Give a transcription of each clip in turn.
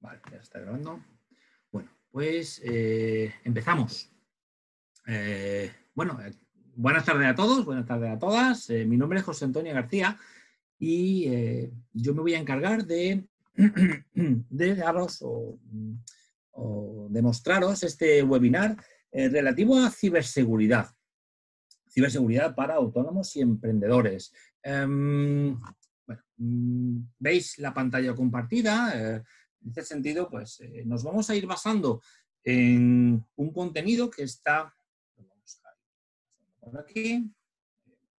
Vale, ya está grabando. Bueno, pues eh, empezamos. Eh, bueno, eh, buenas tardes a todos, buenas tardes a todas. mi nombre es José Antonio García y yo me voy a encargar de, de daros o, o demostraros este webinar relativo a ciberseguridad. Ciberseguridad para autónomos y emprendedores. Em, bueno, mm, veis la pantalla compartida. En este sentido, pues eh, nos vamos a ir basando en un contenido que está por aquí,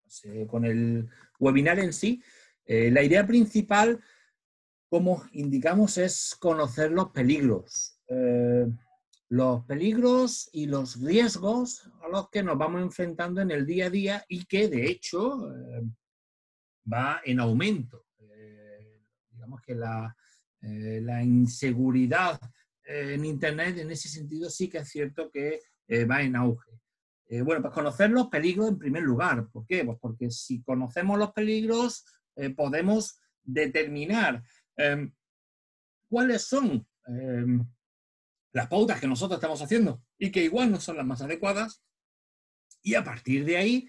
pues, eh, con el webinar en sí. Eh, la idea principal, como indicamos, es conocer los peligros. los peligros y los riesgos a los que nos vamos enfrentando en el día a día y que, de hecho, va en aumento. digamos que la, eh, la inseguridad eh, en Internet, en ese sentido sí que es cierto que eh, va en auge. bueno, pues conocer los peligros en primer lugar. ¿Por qué? Pues porque si conocemos los peligros, podemos determinar em, cuáles son em, las pautas que nosotros estamos haciendo y que igual no son las más adecuadas, y a partir de ahí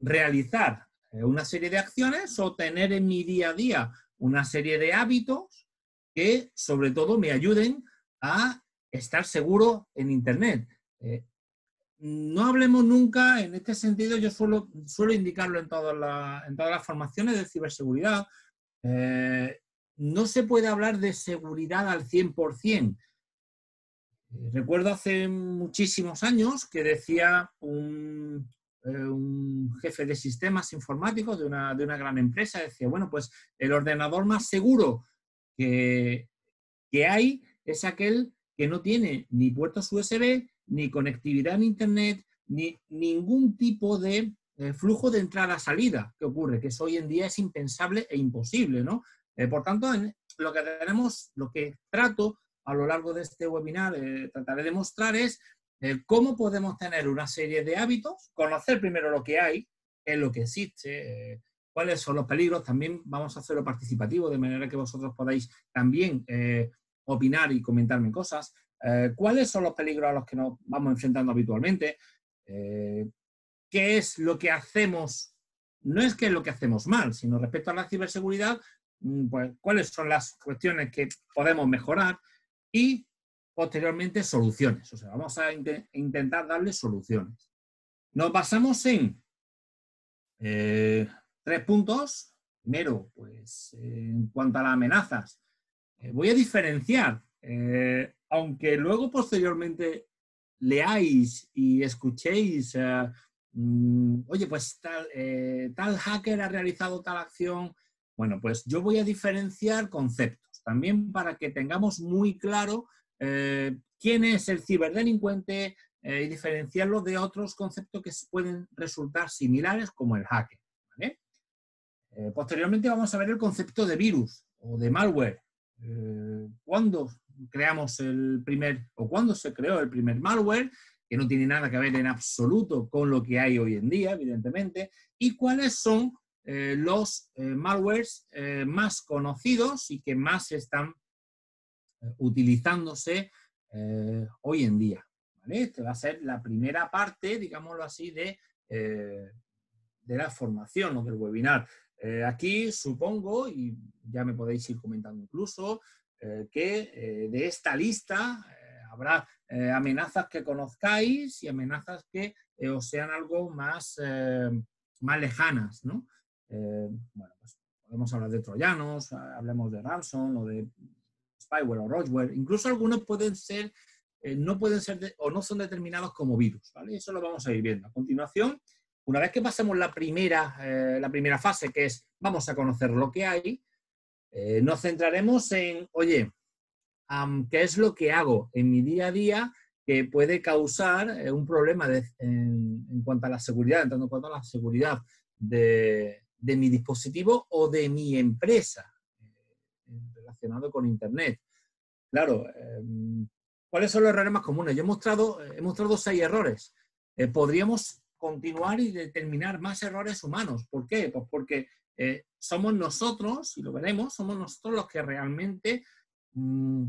realizar una serie de acciones o tener en mi día a día una serie de hábitos que sobre todo me ayuden a estar seguro en Internet. Eh, no hablemos nunca, en este sentido yo suelo, suelo indicarlo en, todas las formaciones de ciberseguridad, eh, no se puede hablar de seguridad al 100%. Eh, recuerdo hace muchísimos años que decía un, un jefe de sistemas informáticos de una, gran empresa, decía, bueno, pues el ordenador más seguro que, que hay es aquel que no tiene ni puertos USB, ni conectividad en Internet, ni ningún tipo de eh, flujo de entrada-salida. ¿Qué ocurre? Que eso hoy en día es impensable e imposible, ¿no? Eh, por tanto, lo que tenemos, lo que trato a lo largo de este webinar, trataré de mostrar es cómo podemos tener una serie de hábitos, conocer primero lo que hay, es lo que existe, eh, cuáles son los peligros, también vamos a hacerlo participativo, de manera que vosotros podáis también eh, opinar y comentarme cosas, eh, cuáles son los peligros a los que nos vamos enfrentando habitualmente, qué es lo que hacemos, no es que es lo que hacemos mal, sino respecto a la ciberseguridad, mm, pues cuáles son las cuestiones que podemos mejorar y posteriormente soluciones. O sea, vamos a intentar darle soluciones. Nos basamos en eh, tres puntos. Primero, pues en cuanto a las amenazas, eh, voy a diferenciar, eh, aunque luego posteriormente leáis y escuchéis, mm, oye, pues tal hacker ha realizado tal acción. Bueno, pues yo voy a diferenciar conceptos, también para que tengamos muy claro eh, quién es el ciberdelincuente eh, y diferenciarlo de otros conceptos que pueden resultar similares como el hacker. Eh, posteriormente vamos a ver el concepto de virus o de malware. ¿Cuándo creamos el primer o cuándo se creó el primer malware? que no tiene nada que ver en absoluto con lo que hay hoy en día, evidentemente, y cuáles son los malwares más conocidos y que más están utilizándose eh, hoy en día. ¿vale? Esta va a ser la primera parte, digámoslo así, de, eh, de la formación o del webinar. Eh, aquí supongo, y ya me podéis ir comentando incluso, que de esta lista habrá amenazas que conozcáis y amenazas que os sean algo más, más lejanas. ¿no? bueno, pues podemos hablar de troyanos, hablemos de ransom o de spyware o roachware, incluso algunos pueden ser, eh, no pueden ser o no son determinados como virus, ¿vale? Eso lo vamos a ir viendo. A continuación, una vez que pasemos la primera, eh, la primera fase, que es vamos a conocer lo que hay, eh, nos centraremos en, oye, ¿qué es lo que hago en mi día a día que puede causar un problema en, cuanto a la seguridad, en cuanto a la seguridad de, de mi dispositivo o de mi empresa? Con Internet. Claro, em, ¿cuáles son los errores más comunes? Yo he mostrado, he mostrado seis errores. Eh, podríamos continuar y determinar más errores humanos. ¿Por qué? Pues porque eh, somos nosotros, y lo veremos, somos nosotros los que realmente mm,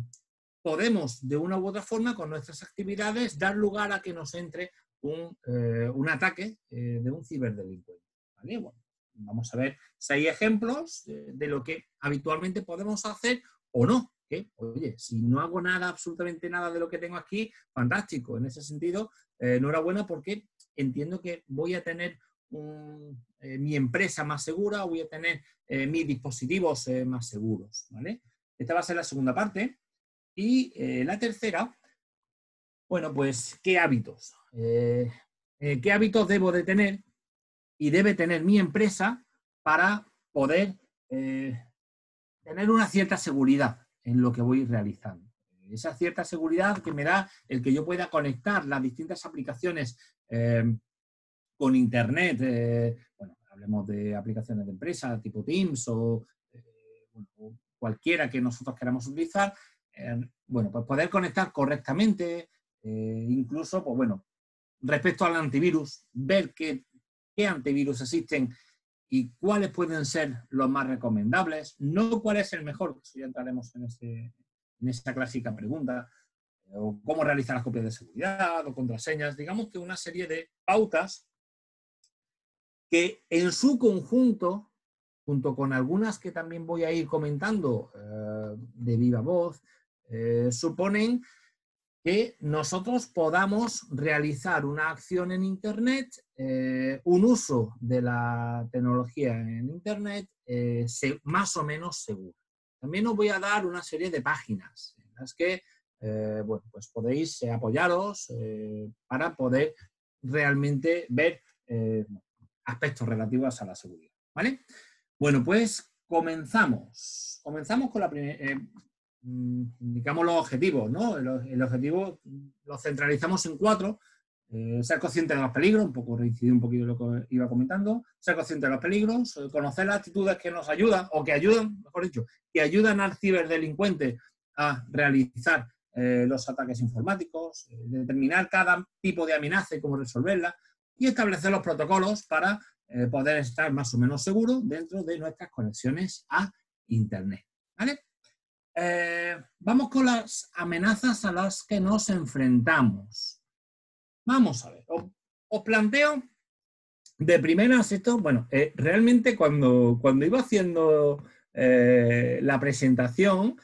podemos de una u otra forma con nuestras actividades dar lugar a que nos entre un, eh, ataque eh, de un ciberdelincuente. Vamos a ver hay ejemplos de, lo que habitualmente podemos hacer o no. Oye, si no hago nada, absolutamente nada de lo que tengo aquí, fantástico. En ese sentido, enhorabuena porque entiendo que voy a tener mi empresa más segura voy a tener mis dispositivos más seguros. ¿vale? Esta va a ser la segunda parte. Y eh, la tercera, bueno, pues, ¿qué hábitos? Eh, eh, ¿Qué hábitos debo de tener y debe tener mi empresa para poder tener una cierta seguridad en lo que voy realizando? Esa cierta seguridad que me da el que yo pueda conectar las distintas aplicaciones con Internet, bueno, hablemos de aplicaciones de empresa tipo Teams o cualquiera que nosotros queramos utilizar, eh, bueno, pues poder conectar correctamente, eh, incluso, pues bueno, respecto al antivirus, ver qué, qué antivirus existen y cuáles pueden ser los más recomendables, no cuál es el mejor, ya entraremos en, ese, en clásica pregunta, o cómo realizar las copias de seguridad o contraseñas, digamos que una serie de pautas que en su conjunto junto con algunas que también voy a ir comentando eh, de viva voz, eh, suponen que nosotros podamos realizar una acción en Internet, eh, un uso de la tecnología en Internet más o menos seguro. También os voy a dar una serie de páginas en las que bueno, pues podéis apoyaros para poder realmente ver aspectos relativos a la seguridad. ¿vale? Bueno, pues comenzamos. Comenzamos con la primera, eh, indicamos los objetivos, ¿no? El, objetivo lo centralizamos en cuatro. Eh, ser consciente de los peligros, un poco reincidir un poquito lo que iba comentando, ser consciente de los peligros, eh, conocer las actitudes que nos ayudan, o que ayudan, mejor dicho, que ayudan al ciberdelincuente a realizar los ataques informáticos, determinar cada tipo de amenaza y cómo resolverla, y establecer los protocolos para eh, poder estar más o menos seguro dentro de nuestras conexiones a Internet. ¿vale? Eh, vamos con las amenazas a las que nos enfrentamos. Vamos a ver, os, planteo de primeras esto, bueno, eh, realmente cuando, cuando iba haciendo la presentación,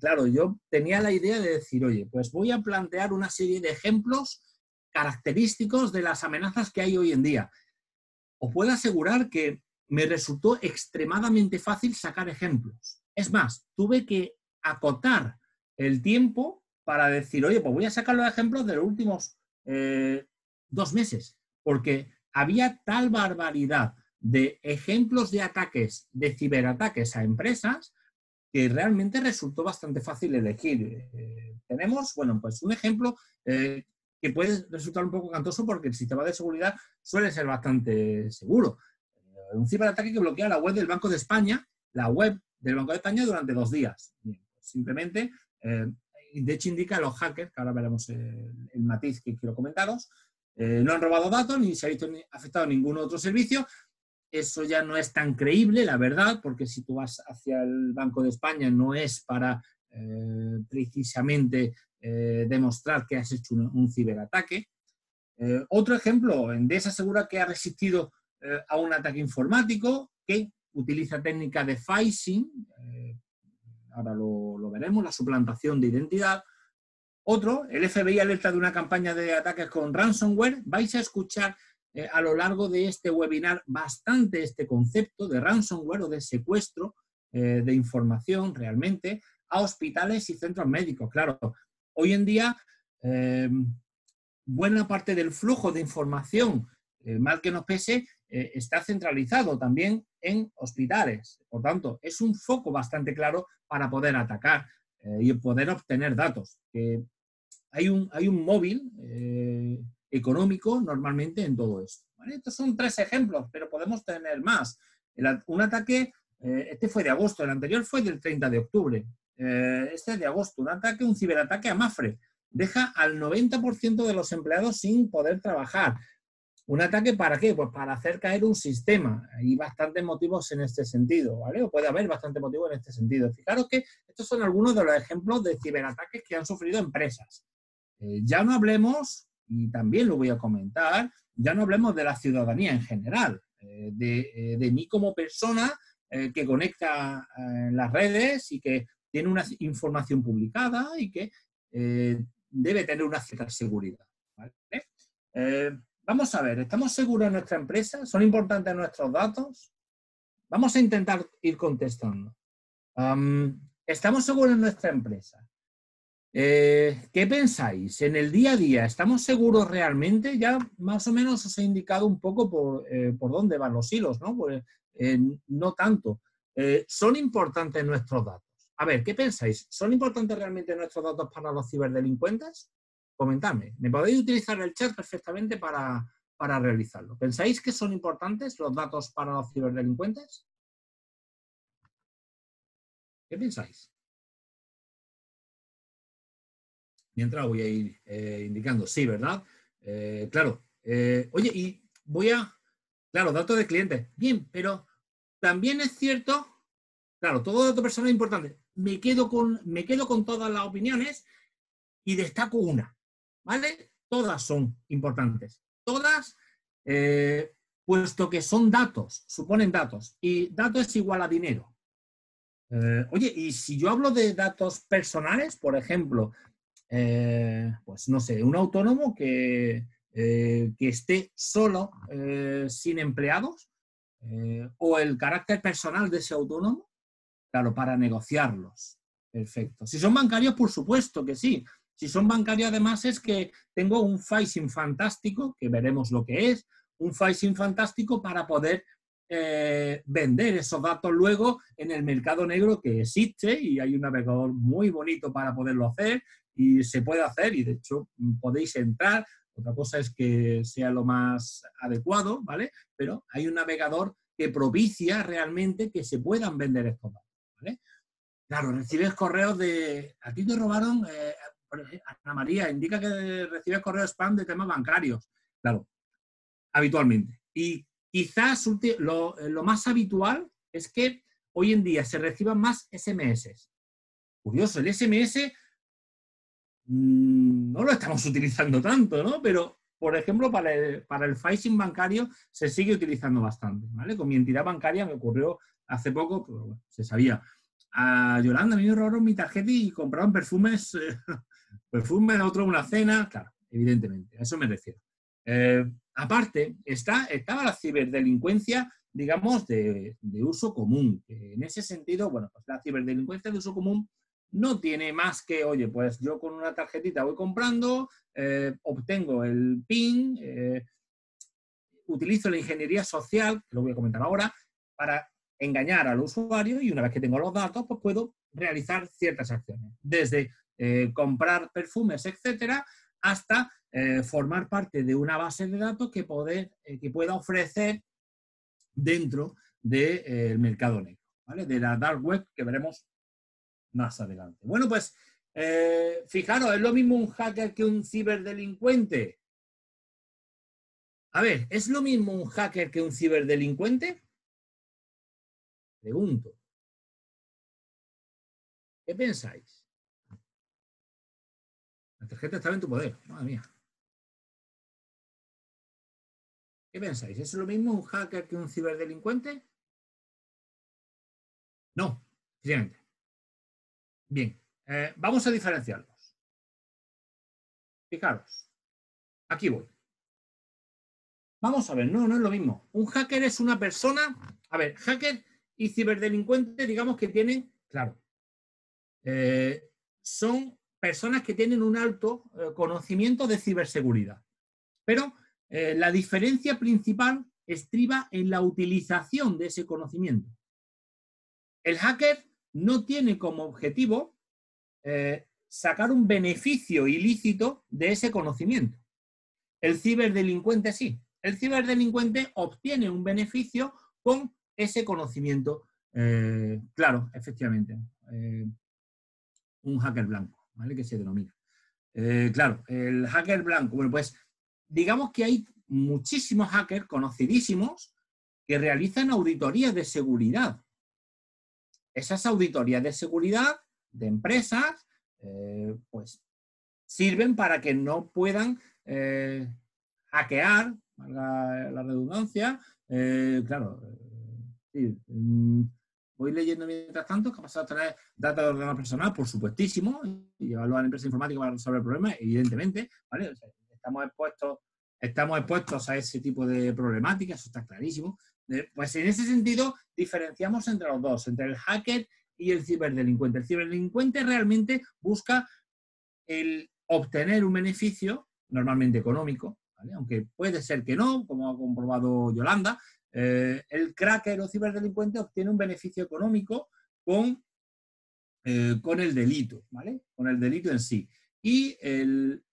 claro, yo tenía la idea de decir, oye, pues voy a plantear una serie de ejemplos característicos de las amenazas que hay hoy en día os puedo asegurar que me resultó extremadamente fácil sacar ejemplos. Es más, tuve que acotar el tiempo para decir, oye, pues voy a sacar los ejemplos de los últimos eh, dos meses, porque había tal barbaridad de ejemplos de ataques, de ciberataques a empresas, que realmente resultó bastante fácil elegir. Eh, tenemos, bueno, pues un ejemplo eh, que puede resultar un poco cantoso porque el sistema de seguridad suele ser bastante seguro. Un ciberataque que bloquea la web del Banco de España, la web del Banco de España durante dos días. Pues simplemente, eh, de hecho indica a los hackers, que ahora veremos el, matiz que quiero comentaros, eh, no han robado datos ni se ha visto afectado ningún otro servicio. Eso ya no es tan creíble, la verdad, porque si tú vas hacia el Banco de España no es para precisamente eh, demostrar que has hecho un, ciberataque. Eh, otro ejemplo, Endesa asegura que ha resistido eh, a un ataque informático que utiliza técnica de phishing, ahora lo, veremos, la suplantación de identidad. Otro, el FBI alerta de una campaña de ataques con ransomware. Vais a escuchar a lo largo de este webinar bastante este concepto de ransomware o de secuestro de información realmente a hospitales y centros médicos. Claro, Hoy en día, eh, buena parte del flujo de información, eh, mal que nos pese, eh, está centralizado también en hospitales. Por tanto, es un foco bastante claro para poder atacar y poder obtener datos. hay, un, hay un móvil económico normalmente en todo esto. Estos son tres ejemplos, pero podemos tener más. un ataque, este fue de agosto, el anterior fue del 30 de octubre. Eh, este de agosto, un ataque, un ciberataque a Mafre. Deja al 90% de los empleados sin poder trabajar. ¿Un ataque para qué? Pues para hacer caer un sistema. Hay bastantes motivos en este sentido, ¿vale? O puede haber bastantes motivos en este sentido. Fijaros que estos son algunos de los ejemplos de ciberataques que han sufrido empresas. Eh, ya no hablemos, y también lo voy a comentar, ya no hablemos de la ciudadanía en general, eh, de, de, mí como persona que conecta las redes y que tiene una información publicada y que debe tener una cierta seguridad. ¿vale? Vamos a ver, ¿estamos seguros en nuestra empresa? ¿Son importantes nuestros datos? Vamos a intentar ir contestando. ¿Estamos seguros en nuestra empresa? Eh, ¿Qué pensáis? ¿En el día a día estamos seguros realmente? Ya más o menos os he indicado un poco por, eh, dónde van los hilos, ¿no? Pues, eh, no tanto. ¿Son importantes nuestros datos? A ver, ¿qué pensáis? ¿Son importantes realmente nuestros datos para los ciberdelincuentes? Comentadme. Me podéis utilizar el chat perfectamente para, realizarlo. ¿Pensáis que son importantes los datos para los ciberdelincuentes? ¿Qué pensáis? Mientras voy a ir eh, indicando, sí, ¿verdad? Eh, claro. Eh, oye, y voy a... Claro, datos de clientes. Bien, pero también es cierto, claro, todo dato personal es importante. Me quedo con, me quedo con todas las opiniones y destaco una. ¿Vale? Todas son importantes. Todas, eh, puesto que son datos, suponen datos, y datos es igual a dinero. Eh, oye, y si yo hablo de datos personales, por ejemplo, eh, pues no sé, un autónomo que, que esté solo, sin empleados, o el carácter personal de ese autónomo, claro, para negociarlos. Perfecto. Si son bancarios, por supuesto que sí. Si son bancarios, además, es que tengo un phishing fantástico, que veremos lo que es, un phishing fantástico para poder eh, vender esos datos luego en el mercado negro que existe y hay un navegador muy bonito para poderlo hacer y se puede hacer y de hecho podéis entrar. Otra cosa es que sea lo más adecuado, ¿vale? Pero hay un navegador que propicia realmente que se puedan vender estos datos. Claro, recibes correos de, a ti te robaron, eh, Ana María, indica que recibe correo spam de temas bancarios. Claro, habitualmente. Y quizás lo, más habitual es que hoy en día se reciban más SMS. Curioso, el SMS mm, no lo estamos utilizando tanto, ¿no? Pero, por ejemplo, para el, para bancario se sigue utilizando bastante, ¿vale? Con mi entidad bancaria me ocurrió hace poco, pues, se sabía. A Yolanda, a mí me robaron mi tarjeta y compraron perfumes eh, perfume, otro una cena, claro, evidentemente, a eso me refiero. Eh, aparte, está, estaba la ciberdelincuencia, digamos, de, uso común. en ese sentido, bueno, pues la ciberdelincuencia de uso común no tiene más que, oye, pues yo con una tarjetita voy comprando, eh, obtengo el PIN, eh, utilizo la ingeniería social, que lo voy a comentar ahora, para engañar al usuario y una vez que tengo los datos, pues puedo realizar ciertas acciones. Desde eh, comprar perfumes, etcétera, hasta eh, formar parte de una base de datos que, poder, eh, que pueda ofrecer dentro del mercado negro, ¿vale? de la dark web que veremos más adelante. Bueno, pues fijaros, ¿es lo mismo un hacker que un ciberdelincuente? A ver, ¿es lo mismo un hacker que un ciberdelincuente? Pregunto. ¿Qué pensáis? Tarjeta estaba en tu poder, madre mía. ¿Qué pensáis? ¿Es lo mismo un hacker que un ciberdelincuente? No, efectivamente. Bien, eh, vamos a diferenciarlos. Fijaros, aquí voy. Vamos a ver, no, no es lo mismo. Un hacker es una persona, a ver, hacker y ciberdelincuente, digamos que tienen, claro, eh, son personas que tienen un alto eh, conocimiento de ciberseguridad. Pero eh, la diferencia principal estriba en la utilización de ese conocimiento. El hacker no tiene como objetivo eh, sacar un beneficio ilícito de ese conocimiento. El ciberdelincuente sí. El ciberdelincuente obtiene un beneficio con ese conocimiento. claro, efectivamente. un hacker blanco. ¿Vale? Que se denomina. Eh, claro, el hacker blanco, bueno, pues digamos que hay muchísimos hackers conocidísimos que realizan auditorías de seguridad. Esas auditorías de seguridad de empresas, eh, pues sirven para que no puedan eh, hackear, la, la redundancia, claro, mm, voy leyendo mientras tanto pasado a tener datos de ordenador personal, por supuestísimo, y llevarlo a la empresa informática para resolver el problema, evidentemente, ¿vale? estamos expuestos estamos expuestos a ese tipo de problemáticas, eso está clarísimo. Pues en ese sentido diferenciamos entre los dos, entre el hacker y el ciberdelincuente. El ciberdelincuente realmente busca el obtener un beneficio, normalmente económico, aunque puede ser que no, como ha comprobado Yolanda, eh, el cracker o ciberdelincuente obtiene un beneficio económico con, eh, con el delito, ¿vale? Con el delito en sí. Y el,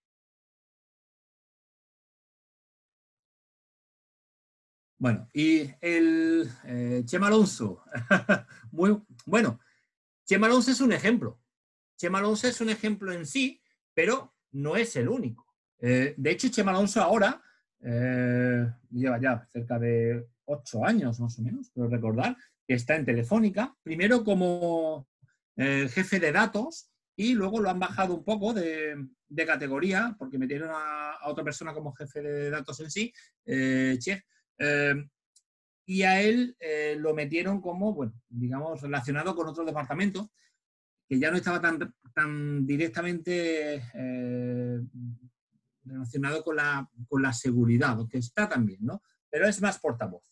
Bueno, y el eh, Chema Alonso, bueno, Chema Alonso es un ejemplo. Chema Alonso es un ejemplo en sí, pero no es el único. Eh, de hecho, Chema Alonso ahora lleva ya cerca de ocho años más o menos, pero recordar que está en Telefónica, primero como jefe de datos y luego lo han bajado un poco de, categoría porque metieron a, otra persona como jefe de datos en sí, chef eh, y a él eh, lo metieron como, bueno, digamos, relacionado con otro departamento que ya no estaba tan, tan directamente eh, relacionado con la, con la seguridad, que está también, ¿no? Pero es más portavoz.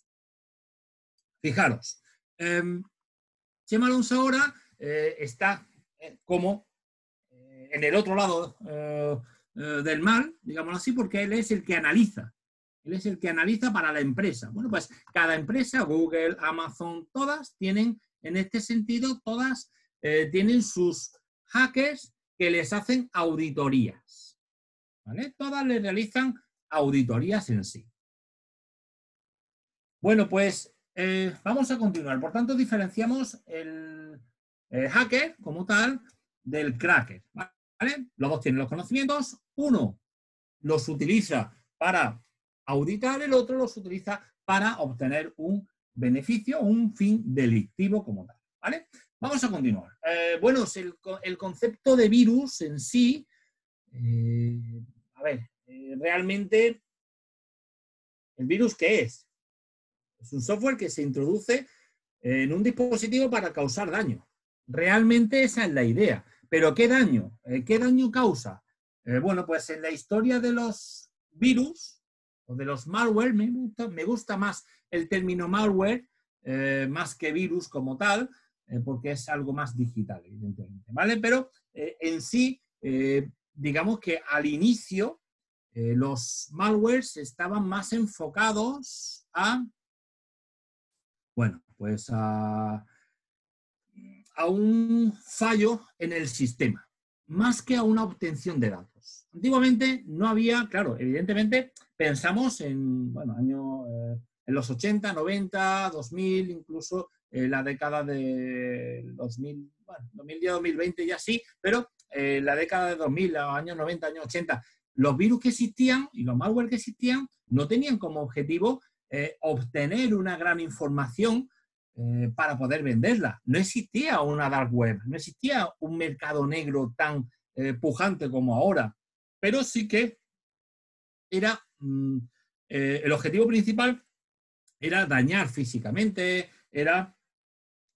Fijaros, Chema Alonso ahora está como en el otro lado del mal, digámoslo así, porque él es el que analiza él es el que analiza para la empresa. Bueno, pues cada empresa, Google, Amazon, todas tienen, en este sentido, todas eh, tienen sus hackers que les hacen auditorías. ¿vale? Todas les realizan auditorías en sí. Bueno, pues eh, vamos a continuar. Por tanto, diferenciamos el, hacker como tal del cracker. ¿vale? Los dos tienen los conocimientos. Uno los utiliza para auditar, el otro los utiliza para obtener un beneficio, un fin delictivo como tal. ¿vale? Vamos a continuar. Eh, bueno, el, concepto de virus en sí, eh, a ver, realmente, ¿el virus qué es? Es un software que se introduce en un dispositivo para causar daño. Realmente esa es la idea. Pero ¿qué daño? ¿Qué daño causa? bueno, pues en la historia de los virus, o de los malware, me gusta, me gusta más el término malware eh, más que virus como tal, eh, porque es algo más digital, evidentemente, ¿vale? Pero eh, en sí, digamos que al inicio los malwares estaban más enfocados a, bueno, pues a, a un fallo en el sistema, más que a una obtención de datos. Antiguamente no había, claro, evidentemente pensamos en, bueno, año, eh, en los 80, 90, 2000, incluso eh, la década de 2000, bueno, 2010, 2020 ya sí, pero eh, la década de 2000, los años 90, años 80, los virus que existían y los malware que existían no tenían como objetivo obtener una gran información para poder venderla. No existía una dark web, no existía un mercado negro tan pujante como ahora, pero sí que era Mm, eh, el objetivo principal era dañar físicamente, era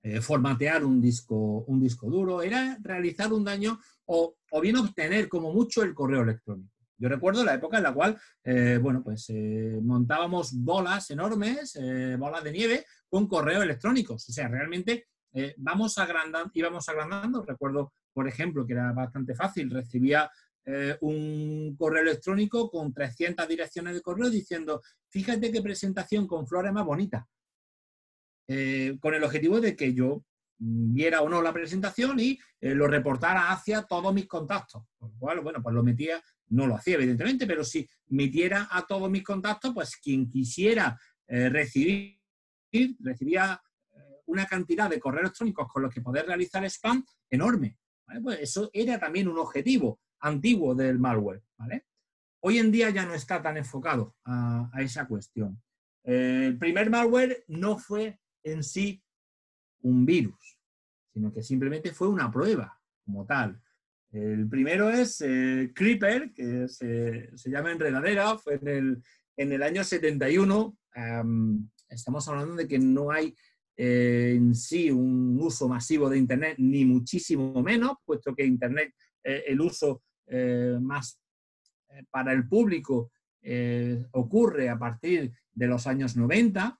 eh, formatear un disco, un disco duro, era realizar un daño o, bien obtener como mucho el correo electrónico. Yo recuerdo la época en la cual, eh, bueno, pues montábamos bolas enormes, bolas de nieve, con correo electrónicos. O sea, realmente vamos agrandando, íbamos agrandando. Recuerdo, por ejemplo, que era bastante fácil, recibía eh, un correo electrónico con 300 direcciones de correo diciendo, fíjate qué presentación con flores más bonita, eh, con el objetivo de que yo viera o no la presentación y eh, lo reportara hacia todos mis contactos. bueno, pues lo metía, no lo hacía evidentemente, pero si metiera a todos mis contactos, pues quien quisiera recibir, recibía una cantidad de correos electrónicos con los que poder realizar spam enorme. Pues eso era también un objetivo antiguo del malware. hoy en día ya no está tan enfocado a, esa cuestión. Eh, el primer malware no fue en sí un virus, sino que simplemente fue una prueba como tal. El primero es eh, Creeper, que se, llama enredadera, fue en el, en el año 71. estamos hablando de que no hay eh, en sí un uso masivo de Internet, ni muchísimo menos, puesto que Internet, eh, el uso más para el público ocurre a partir de los años 90,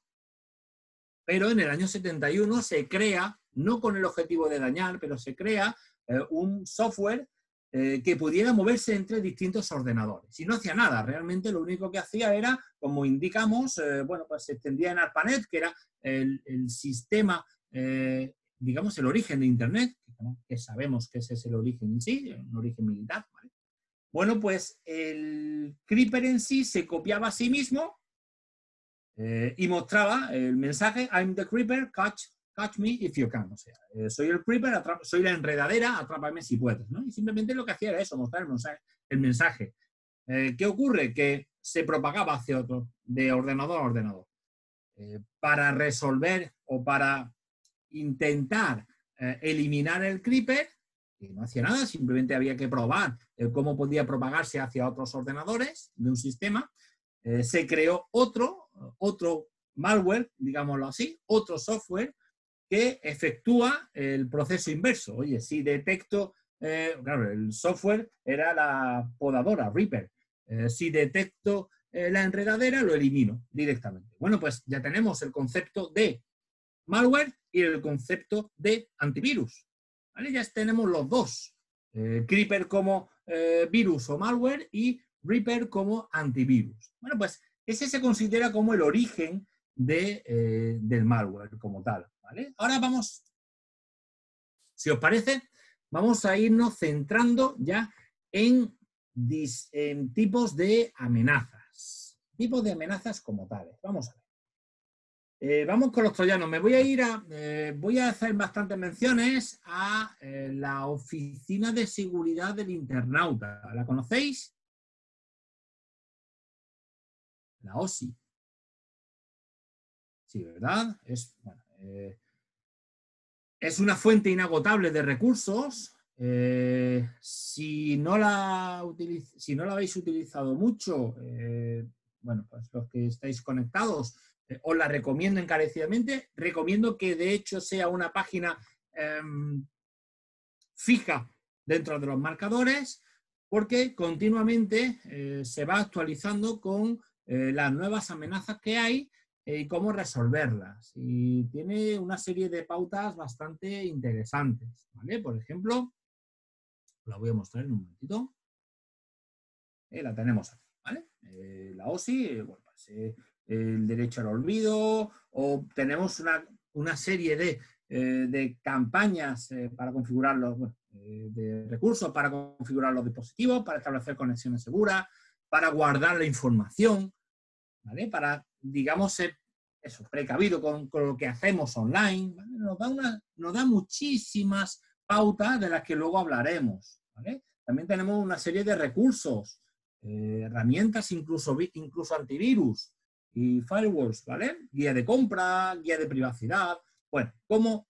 pero en el año 71 se crea, no con el objetivo de dañar, pero se crea eh, un software eh, que pudiera moverse entre distintos ordenadores. Y no hacía nada, realmente lo único que hacía era, como indicamos, eh, bueno, pues se extendía en ARPANET, que era el, sistema, digamos, el origen de Internet, que sabemos que ese es el origen en sí, un origen militar. Bueno, pues el Creeper en sí se copiaba a sí mismo y mostraba el mensaje, I'm the Creeper, catch catch me if you can. O sea, eh, soy el creeper, soy la enredadera, atrápame si puedes. ¿no? Y simplemente lo que hacía era eso, mostrar el mensaje. Eh, ¿Qué ocurre? Que se propagaba hacia otro, de ordenador a ordenador. Eh, para resolver o para intentar eliminar el creeper, que no hacía nada, simplemente había que probar cómo podía propagarse hacia otros ordenadores de un sistema, se creó otro, otro malware, digámoslo así, otro software que efectúa el proceso inverso. Oye, si detecto, eh, claro, el software era la podadora, Reaper. Eh, si detecto eh, la enredadera, lo elimino directamente. Bueno, pues ya tenemos el concepto de malware y el concepto de antivirus. Ya tenemos los dos. Creeper como virus o malware y Reaper como antivirus. Bueno, pues ese se considera como el origen de, del malware como tal. Ahora vamos, si os parece, vamos a irnos centrando ya en, tipos de amenazas. Tipos de amenazas como tales. Vamos a ver. Eh, vamos con los troyanos. Me voy a ir a, eh, voy a hacer bastantes menciones a eh, la Oficina de Seguridad del Internauta. ¿La conocéis? La OSI. Sí, ¿verdad? Es, bueno, es una fuente inagotable de recursos. Eh, si, no la si no la habéis utilizado mucho, eh, bueno, pues los que estáis conectados, os la recomiendo encarecidamente. Recomiendo que de hecho sea una página em, fija dentro de los marcadores, porque continuamente se va actualizando con las nuevas amenazas que hay eh, y cómo resolverlas. Y tiene una serie de pautas bastante interesantes. ¿vale? Por ejemplo, la voy a mostrar en un momentito. Eh, la tenemos aquí. ¿vale? Eh, la OSI, pues, el derecho al olvido, o tenemos una, una serie de, de campañas para configurar los de recursos para configurar los dispositivos, para establecer conexiones seguras, para guardar la información, ¿vale? Para digamos, ser eso, precavido con, lo que hacemos online. Nos, da una, nos da muchísimas pautas de las que luego hablaremos. También tenemos una serie de recursos, eh, herramientas, incluso, incluso antivirus y firewalls, ¿vale? Guía de compra, guía de privacidad. Bueno, cómo,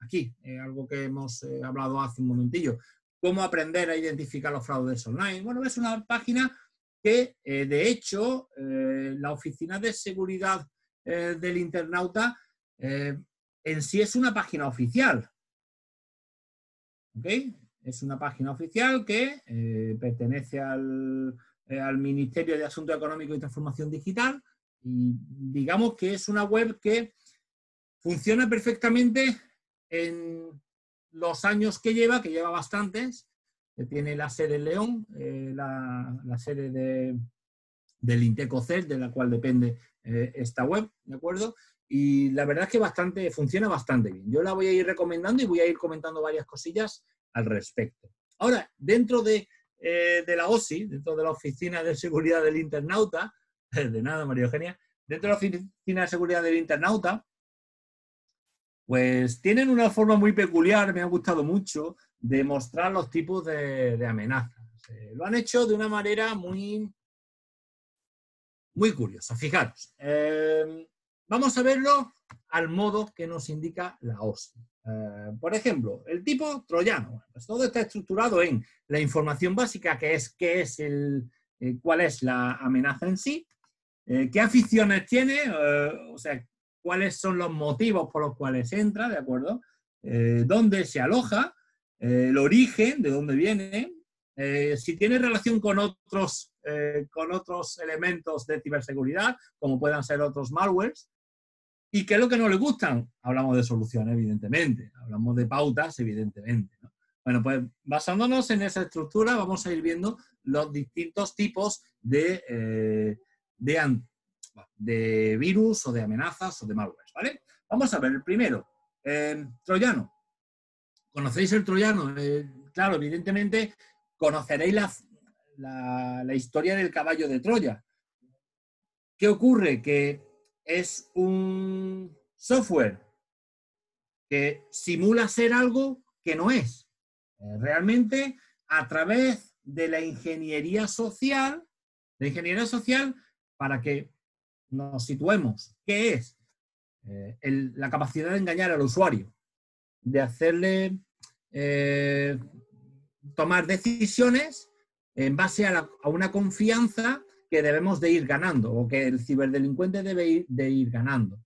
aquí, eh, algo que hemos eh, hablado hace un momentillo, cómo aprender a identificar los fraudes online. Bueno, es una página que eh, de hecho eh, la Oficina de Seguridad eh, del Internauta en sí es una página oficial. Es una página oficial que pertenece al, al, Ministerio de Asuntos Económicos y Transformación Digital y digamos que es una web que funciona perfectamente en los años que lleva, que lleva bastantes, que tiene la sede en León, eh, la, sede de, del Intecocer, de la cual depende eh, esta web, ¿de acuerdo? Y la verdad es que bastante, funciona bastante bien. Yo la voy a ir recomendando y voy a ir comentando varias cosillas al respecto. Ahora, dentro de, eh, de la OSI, dentro de la Oficina de Seguridad del Internauta, de nada, María Eugenia, dentro de la Oficina de Seguridad del Internauta, pues tienen una forma muy peculiar, me ha gustado mucho, de mostrar los tipos de, amenazas. Eh, lo han hecho de una manera muy muy curiosa, fijaros. Eh, vamos a verlo al modo que nos indica la OSI. Eh, por ejemplo, el tipo troyano. Pues todo está estructurado en la información básica, que es, qué es el, eh, cuál es la amenaza en sí, qué aficiones tiene, o sea, cuáles son los motivos por los cuales entra, ¿de acuerdo? dónde se aloja, el origen, de dónde viene, si tiene relación con otros eh, con otros elementos de ciberseguridad, como puedan ser otros malwares. ¿Y qué es lo que no le gustan? Hablamos de soluciones, evidentemente. Hablamos de pautas, evidentemente. Bueno, pues basándonos en esa estructura, vamos a ir viendo los distintos tipos de, eh, de, virus o de amenazas o de malwares, ¿vale? Vamos a ver el primero, eh, troyano. ¿Conocéis el troyano? claro, evidentemente conoceréis la, la, historia del caballo de Troya. ¿Qué ocurre? Que es un software que simula ser algo que no es. Eh, realmente, a través de la ingeniería social, la ingeniería social, para que nos situemos, ¿qué es? Eh, la capacidad de engañar al usuario, de hacerle eh, tomar decisiones en base a, una confianza que debemos de ir ganando o que el ciberdelincuente debe ir, de ir ganando.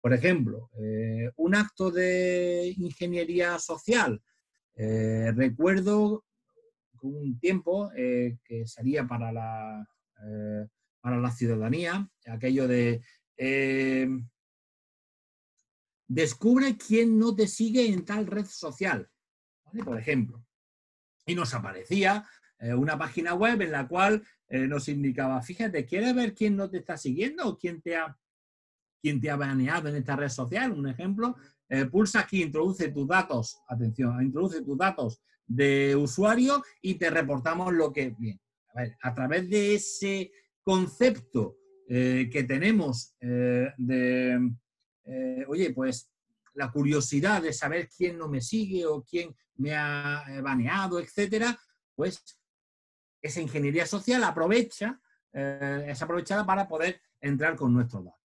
Por ejemplo, eh, un acto de ingeniería social. Eh, recuerdo un tiempo que salía para la, para la ciudadanía, aquello de descubre quién no te sigue en tal red social, por ejemplo. Y nos aparecía eh, una página web en la cual eh, nos indicaba, fíjate, ¿quieres ver quién no te está siguiendo o quién te ha, quién te ha baneado en esta red social? Un ejemplo, eh, pulsa aquí, introduce tus datos, atención, introduce tus datos de usuario y te reportamos lo que, bien, a, ver, a través de ese concepto que tenemos de, oye, pues la curiosidad de saber quién no me sigue o quién me ha baneado, etcétera, pues esa ingeniería social aprovecha, eh, es aprovechada para poder entrar con nuestros datos.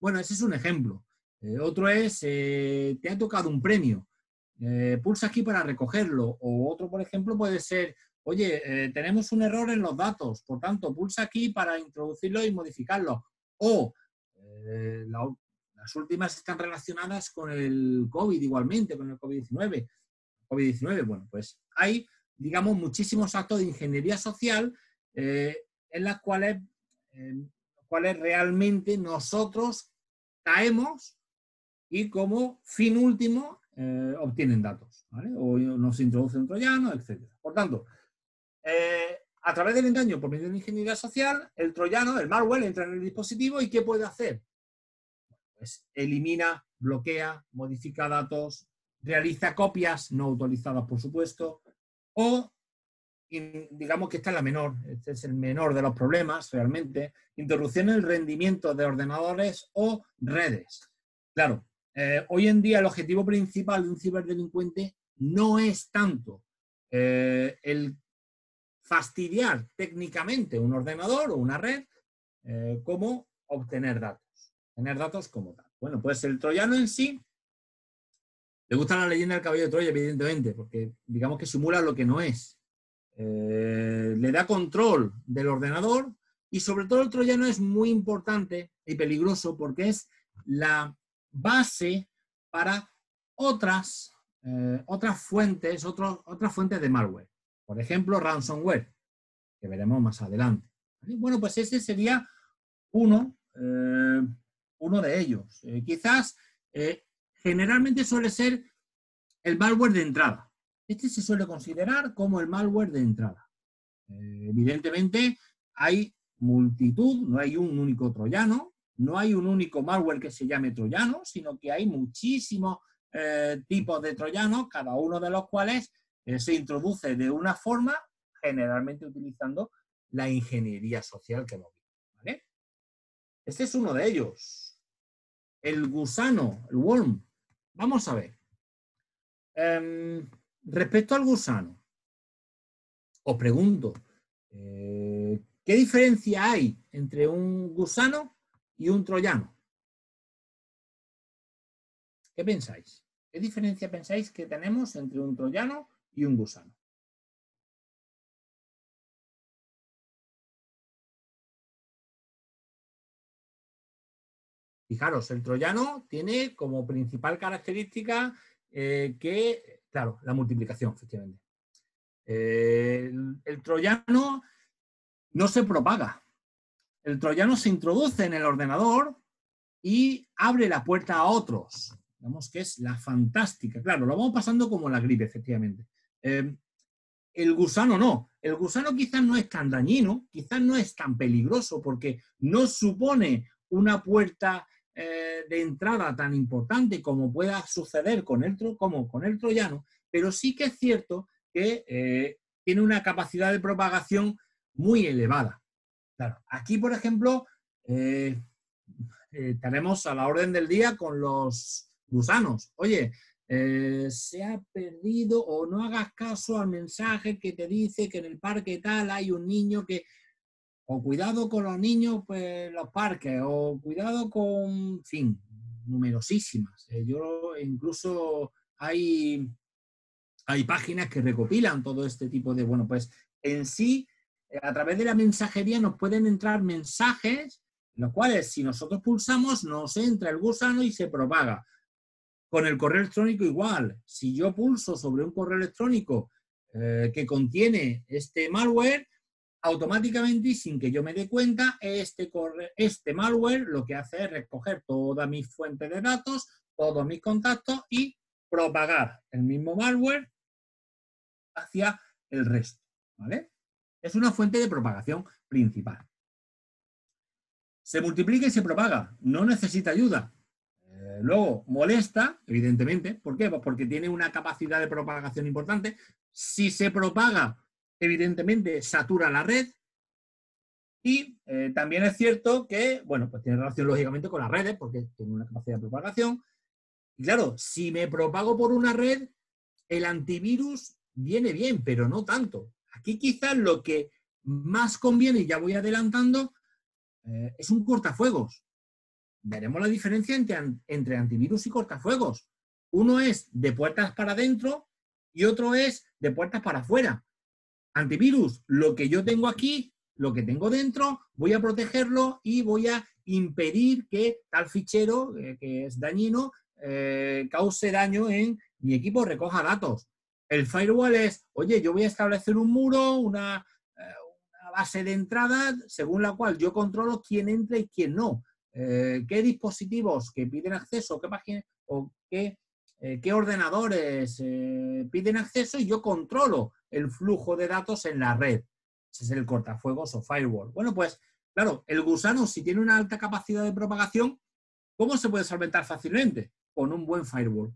Bueno, ese es un ejemplo. Eh, otro es, eh, te ha tocado un premio, pulsa aquí para recogerlo. O otro, por ejemplo, puede ser, oye, tenemos un error en los datos, por tanto, pulsa aquí para introducirlo y modificarlo. O las últimas están relacionadas con el COVID igualmente, con el COVID-19. COVID-19, bueno, pues hay digamos, muchísimos actos de ingeniería social eh, en las cuales, cuales realmente nosotros caemos y como fin último eh, obtienen datos, O nos introduce un troyano, etc. Por tanto, eh, a través del engaño por medio de ingeniería social, el troyano, el malware, entra en el dispositivo y ¿qué puede hacer? Elimina, bloquea, modifica datos, realiza copias no autorizadas, por supuesto, o digamos que esta es la menor, este es el menor de los problemas realmente, interrupción en el rendimiento de ordenadores o redes. Claro, eh, hoy en día el objetivo principal de un ciberdelincuente no es tanto eh, el fastidiar técnicamente un ordenador o una red eh, como obtener datos, tener datos como tal. Bueno, pues el troyano en sí le gusta la leyenda del caballo de Troya, evidentemente, porque digamos que simula lo que no es. Eh, le da control del ordenador y sobre todo el troyano es muy importante y peligroso porque es la base para otras, eh, otras fuentes, otras fuentes de malware. Por ejemplo, ransomware, que veremos más adelante. Bueno, pues ese sería uno, eh, uno de ellos. quizás generalmente suele ser el malware de entrada. Este se suele considerar como el malware de entrada. Eh, evidentemente hay multitud, no hay un único troyano, no hay un único malware que se llame troyano, sino que hay muchísimos eh, tipos de troyanos, cada uno de los cuales eh, se introduce de una forma, generalmente utilizando la ingeniería social que hemos visto. Este es uno de ellos. El gusano, el worm, Vamos a ver. Em, respecto al gusano, os pregunto, eh, ¿qué diferencia hay entre un gusano y un troyano? ¿Qué pensáis? ¿Qué diferencia pensáis que tenemos entre un troyano y un gusano? Fijaros, el troyano tiene como principal característica eh, que, claro, la multiplicación, efectivamente. Eh, el, troyano no se propaga. El troyano se introduce en el ordenador y abre la puerta a otros. Vemos que es la fantástica. Claro, lo vamos pasando como la gripe, efectivamente. Eh, el gusano no. El gusano quizás no es tan dañino, quizás no es tan peligroso porque no supone una puerta eh, de entrada tan importante como pueda suceder con el, como con el troyano, pero sí que es cierto que eh, tiene una capacidad de propagación muy elevada. aquí, por ejemplo, eh, tenemos a la orden del día con los gusanos. Oye, se ha perdido o no hagas caso al mensaje que te dice que en el parque tal hay un niño que o cuidado con los niños, pues los parques, o cuidado con, fin, numerosísimas. Eh, yo incluso hay, hay páginas que recopilan todo este tipo de, bueno, pues en sí, eh, a través de la mensajería nos pueden entrar mensajes, los cuales si nosotros pulsamos nos entra el gusano y se propaga. Con el correo electrónico igual, si yo pulso sobre un correo electrónico eh, que contiene este malware, automáticamente y sin que yo me dé cuenta, este, este malware lo que hace es recoger toda mi fuente de datos, todos mis contactos y propagar el mismo malware hacia el resto. ¿vale? Es una fuente de propagación principal. Se multiplica y se propaga, no necesita ayuda. Eh, luego, molesta, evidentemente. ¿Por qué? Pues porque tiene una capacidad de propagación importante. Si se propaga evidentemente satura la red y eh, también es cierto que, bueno, pues tiene relación lógicamente con las redes porque tiene una capacidad de propagación. Y claro, si me propago por una red, el antivirus viene bien, pero no tanto. Aquí quizás lo que más conviene, y ya voy adelantando, eh, es un cortafuegos. Veremos la diferencia entre, entre antivirus y cortafuegos. Uno es de puertas para adentro y otro es de puertas para afuera antivirus, lo que yo tengo aquí, lo que tengo dentro, voy a protegerlo y voy a impedir que tal fichero, eh, que es dañino, eh, cause daño en mi equipo, recoja datos. El firewall es, oye, yo voy a establecer un muro, una, eh, base de entrada, según la cual yo controlo quién entra y quién no. qué dispositivos que piden acceso, qué páginas o qué, qué ordenadores piden acceso y yo controlo el flujo de datos en la red. Ese es el cortafuegos o firewall. Bueno, pues claro, el gusano si tiene una alta capacidad de propagación, ¿cómo se puede solventar fácilmente? Con un buen firewall,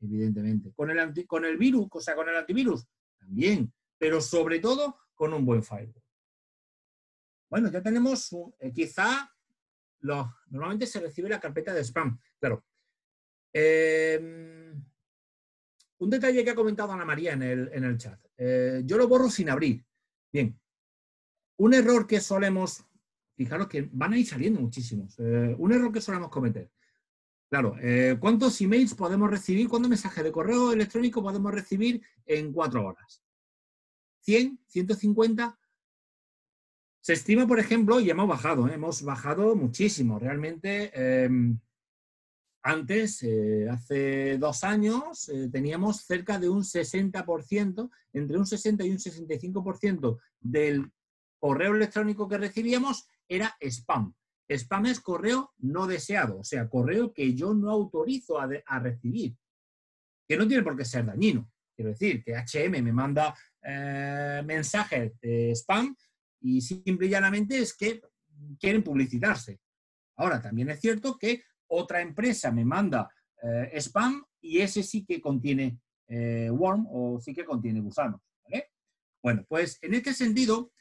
evidentemente. Con el, con el virus, o sea, con el antivirus, también, pero sobre todo con un buen firewall. Bueno, ya tenemos, eh, quizá, lo, normalmente se recibe la carpeta de spam, claro. Eh, un detalle que ha comentado Ana María en el, chat. Eh, yo lo borro sin abrir. Bien. Un error que solemos, fijaros que van a ir saliendo muchísimos. Eh, un error que solemos cometer. Claro, eh, ¿cuántos emails podemos recibir? ¿Cuántos mensajes de correo electrónico podemos recibir en cuatro horas? ¿100? ¿150? Se estima, por ejemplo, y hemos bajado, hemos bajado muchísimo. Realmente em, antes, eh, hace dos años, eh, teníamos cerca de un 60%, entre un 60 y un 65% del correo electrónico que recibíamos era spam. Spam es correo no deseado, o sea, correo que yo no autorizo a, recibir, que no tiene por qué ser dañino. Quiero decir, que HM me manda eh, mensajes de spam y simple y llanamente es que quieren publicitarse. Ahora, también es cierto que otra empresa me manda eh, spam y ese sí que contiene eh, worm o sí que contiene gusanos. Bueno, pues en este sentido,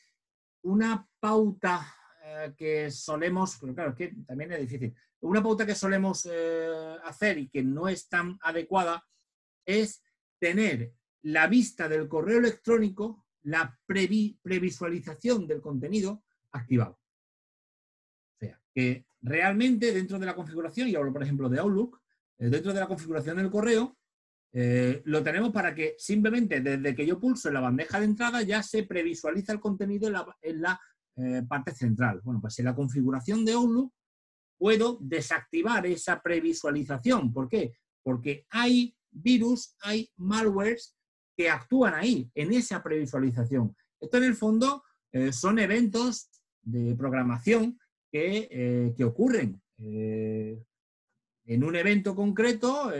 una pauta eh, que solemos, pero claro, que también es difícil, una pauta que solemos hacer y que no es tan adecuada es tener la vista del correo electrónico, la previsualización del contenido, activado. O sea, que realmente dentro de la configuración, y hablo por ejemplo de Outlook, eh, dentro de la configuración del correo, eh, lo tenemos para que simplemente desde que yo pulso en la bandeja de entrada ya se previsualiza el contenido en la, eh, parte central. Bueno, pues en la configuración de Outlook puedo desactivar esa previsualización. ¿Por qué? Porque hay virus, hay malwares que actúan ahí, en esa previsualización. Esto en el fondo son eventos de programación que, que ocurren en un evento concreto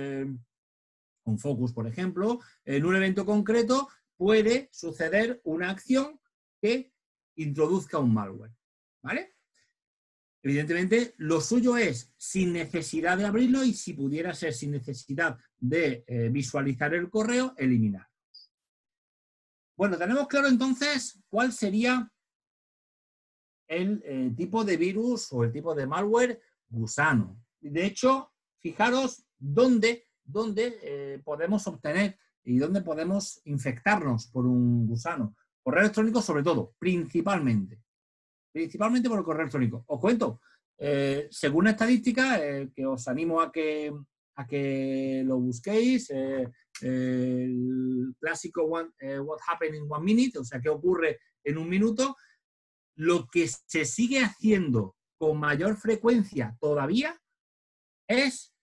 con Focus, por ejemplo, en un evento concreto puede suceder una acción que introduzca un malware. ¿Vale? Evidentemente, lo suyo es sin necesidad de abrirlo y si pudiera ser sin necesidad de eh, visualizar el correo, eliminar. Bueno, tenemos claro entonces cuál sería el eh, tipo de virus o el tipo de malware gusano. De hecho, fijaros dónde dónde eh, podemos obtener y dónde podemos infectarnos por un gusano. Correo electrónico sobre todo, principalmente. Principalmente por el correo electrónico. Os cuento, eh, según estadística, eh, que os animo a que, a que lo busquéis, el clásico What Happened in One Minute, o sea, qué ocurre en un minuto, lo que se sigue haciendo con mayor frecuencia todavía es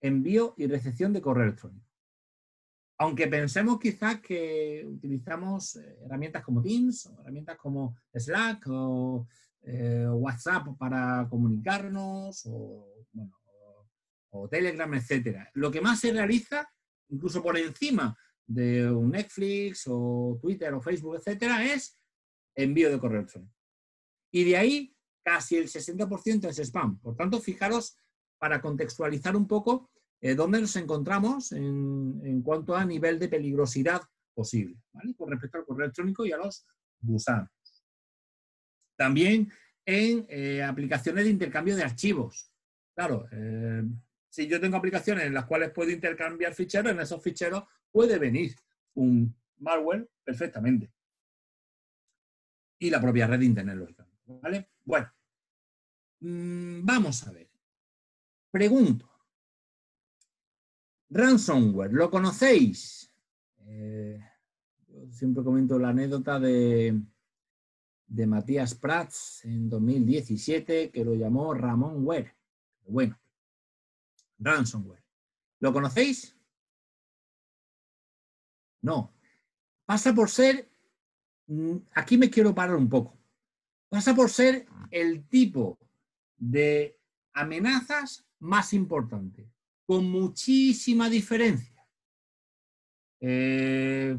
envío y recepción de correo electrónico. Aunque pensemos quizás que utilizamos eh, herramientas como Teams, o herramientas como Slack o eh, WhatsApp para comunicarnos, o, Telegram, etc. Lo que más se realiza, incluso por encima de un Netflix o Twitter o Facebook, etcétera, es envío de correo electrónico. Y de ahí casi el 60% es spam. Por tanto, fijaros para contextualizar un poco eh, dónde nos encontramos en, cuanto a nivel de peligrosidad posible, con respecto al correo electrónico y a los gusanos. También en eh, aplicaciones de intercambio de archivos. Claro, eh, si yo tengo aplicaciones en las cuales puedo intercambiar ficheros, en esos ficheros puede venir un malware perfectamente. Y la propia red de Internet. ¿vale? Bueno, mm, vamos a ver. Pregunto. Ransomware, ¿lo conocéis? Eh, yo siempre comento la anécdota de, de Matías Prats en 2017 que lo llamó Ramón Ware. Bueno, ransomware. ¿Lo conocéis? No. Pasa por ser, aquí me quiero parar un poco, pasa por ser el tipo de amenazas más importante, con muchísima diferencia. Eh,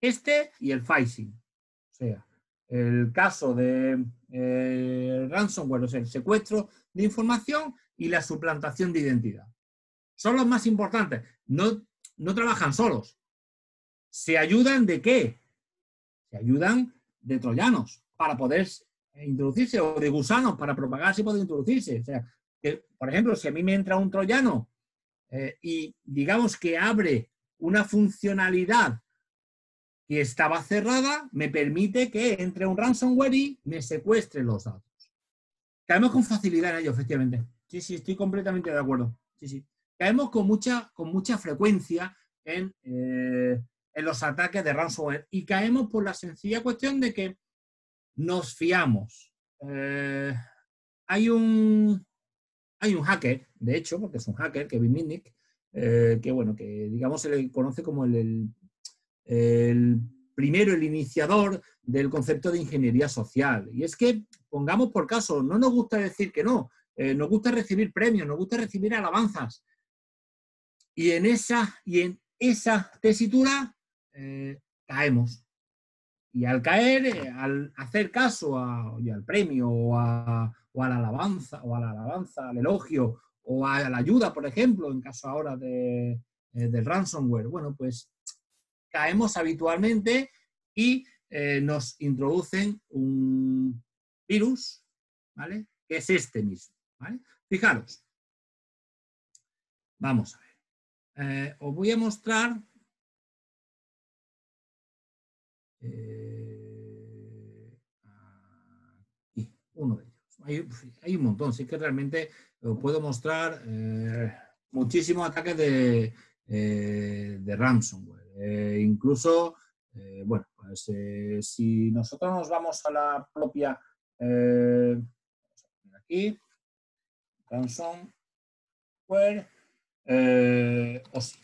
este y el phishing. O sea, el caso de eh, ransomware, o sea, el secuestro de información y la suplantación de identidad. Son los más importantes. No, no trabajan solos. ¿Se ayudan de qué? Se ayudan de troyanos para poder introducirse o de gusanos para propagarse y poder introducirse. O sea, por ejemplo, si a mí me entra un troyano eh, y digamos que abre una funcionalidad que estaba cerrada, me permite que entre un ransomware y me secuestre los datos. Caemos con facilidad en ello, efectivamente. Sí, sí, estoy completamente de acuerdo. Sí, sí. Caemos con mucha, con mucha frecuencia en, eh, en los ataques de ransomware y caemos por la sencilla cuestión de que nos fiamos. Eh, hay un, hay un hacker, de hecho, porque es un hacker, Kevin Mitnick, eh, que bueno, que digamos se le conoce como el, primero, el iniciador del concepto de ingeniería social. Y es que, pongamos por caso, no nos gusta decir que no, eh, nos gusta recibir premios, nos gusta recibir alabanzas. Y en esa, y en esa tesitura eh, caemos. Y al caer, al hacer caso al premio o a, o a la alabanza, o a la alabanza, al elogio, o a la ayuda, por ejemplo, en caso ahora de, eh, del ransomware. Bueno, pues caemos habitualmente y eh, nos introducen un virus, ¿vale? Que es este mismo, ¿vale? Fijaros. Vamos a ver. Eh, os voy a mostrar uno de ellos. Hay, un montón, sí que realmente puedo mostrar eh, muchísimos ataques de, eh, de ransomware. Eh, incluso, bueno, pues si nosotros nos vamos a la propia, aquí, ransomware, o sí.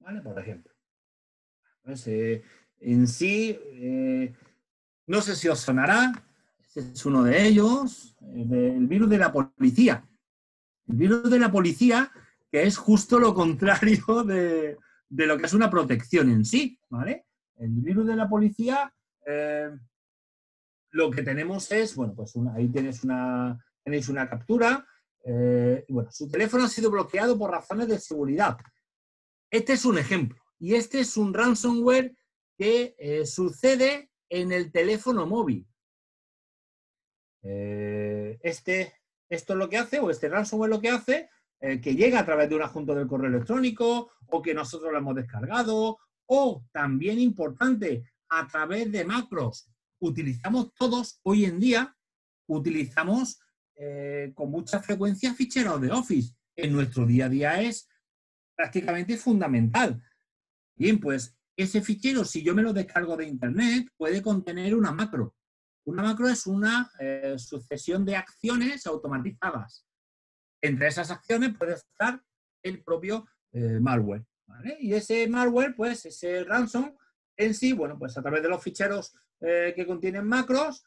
¿Vale? Por ejemplo. En sí, no sé si os sonará, es uno de ellos, el virus de la policía. El virus de la policía, que es justo lo contrario de, lo que es una protección en sí, ¿vale? El virus de la policía, eh, lo que tenemos es, bueno, pues ahí tienes una, tenéis una captura, eh, bueno, su teléfono ha sido bloqueado por razones de seguridad. Este es un ejemplo, y este es un ransomware que eh, sucede en el teléfono móvil. Eh, este, esto es lo que hace, o este ransomware lo que hace, eh, que llega a través de un adjunto del correo electrónico, o que nosotros lo hemos descargado, o también importante, a través de macros. Utilizamos todos, hoy en día, utilizamos con mucha frecuencia ficheros de Office. En nuestro día a día es prácticamente fundamental. Bien, pues ese fichero, si yo me lo descargo de Internet, puede contener una macro. Una macro es una eh, sucesión de acciones automatizadas. Entre esas acciones puede estar el propio eh, malware. Y ese malware, pues ese ransom en sí, bueno, pues a través de los ficheros eh, que contienen macros,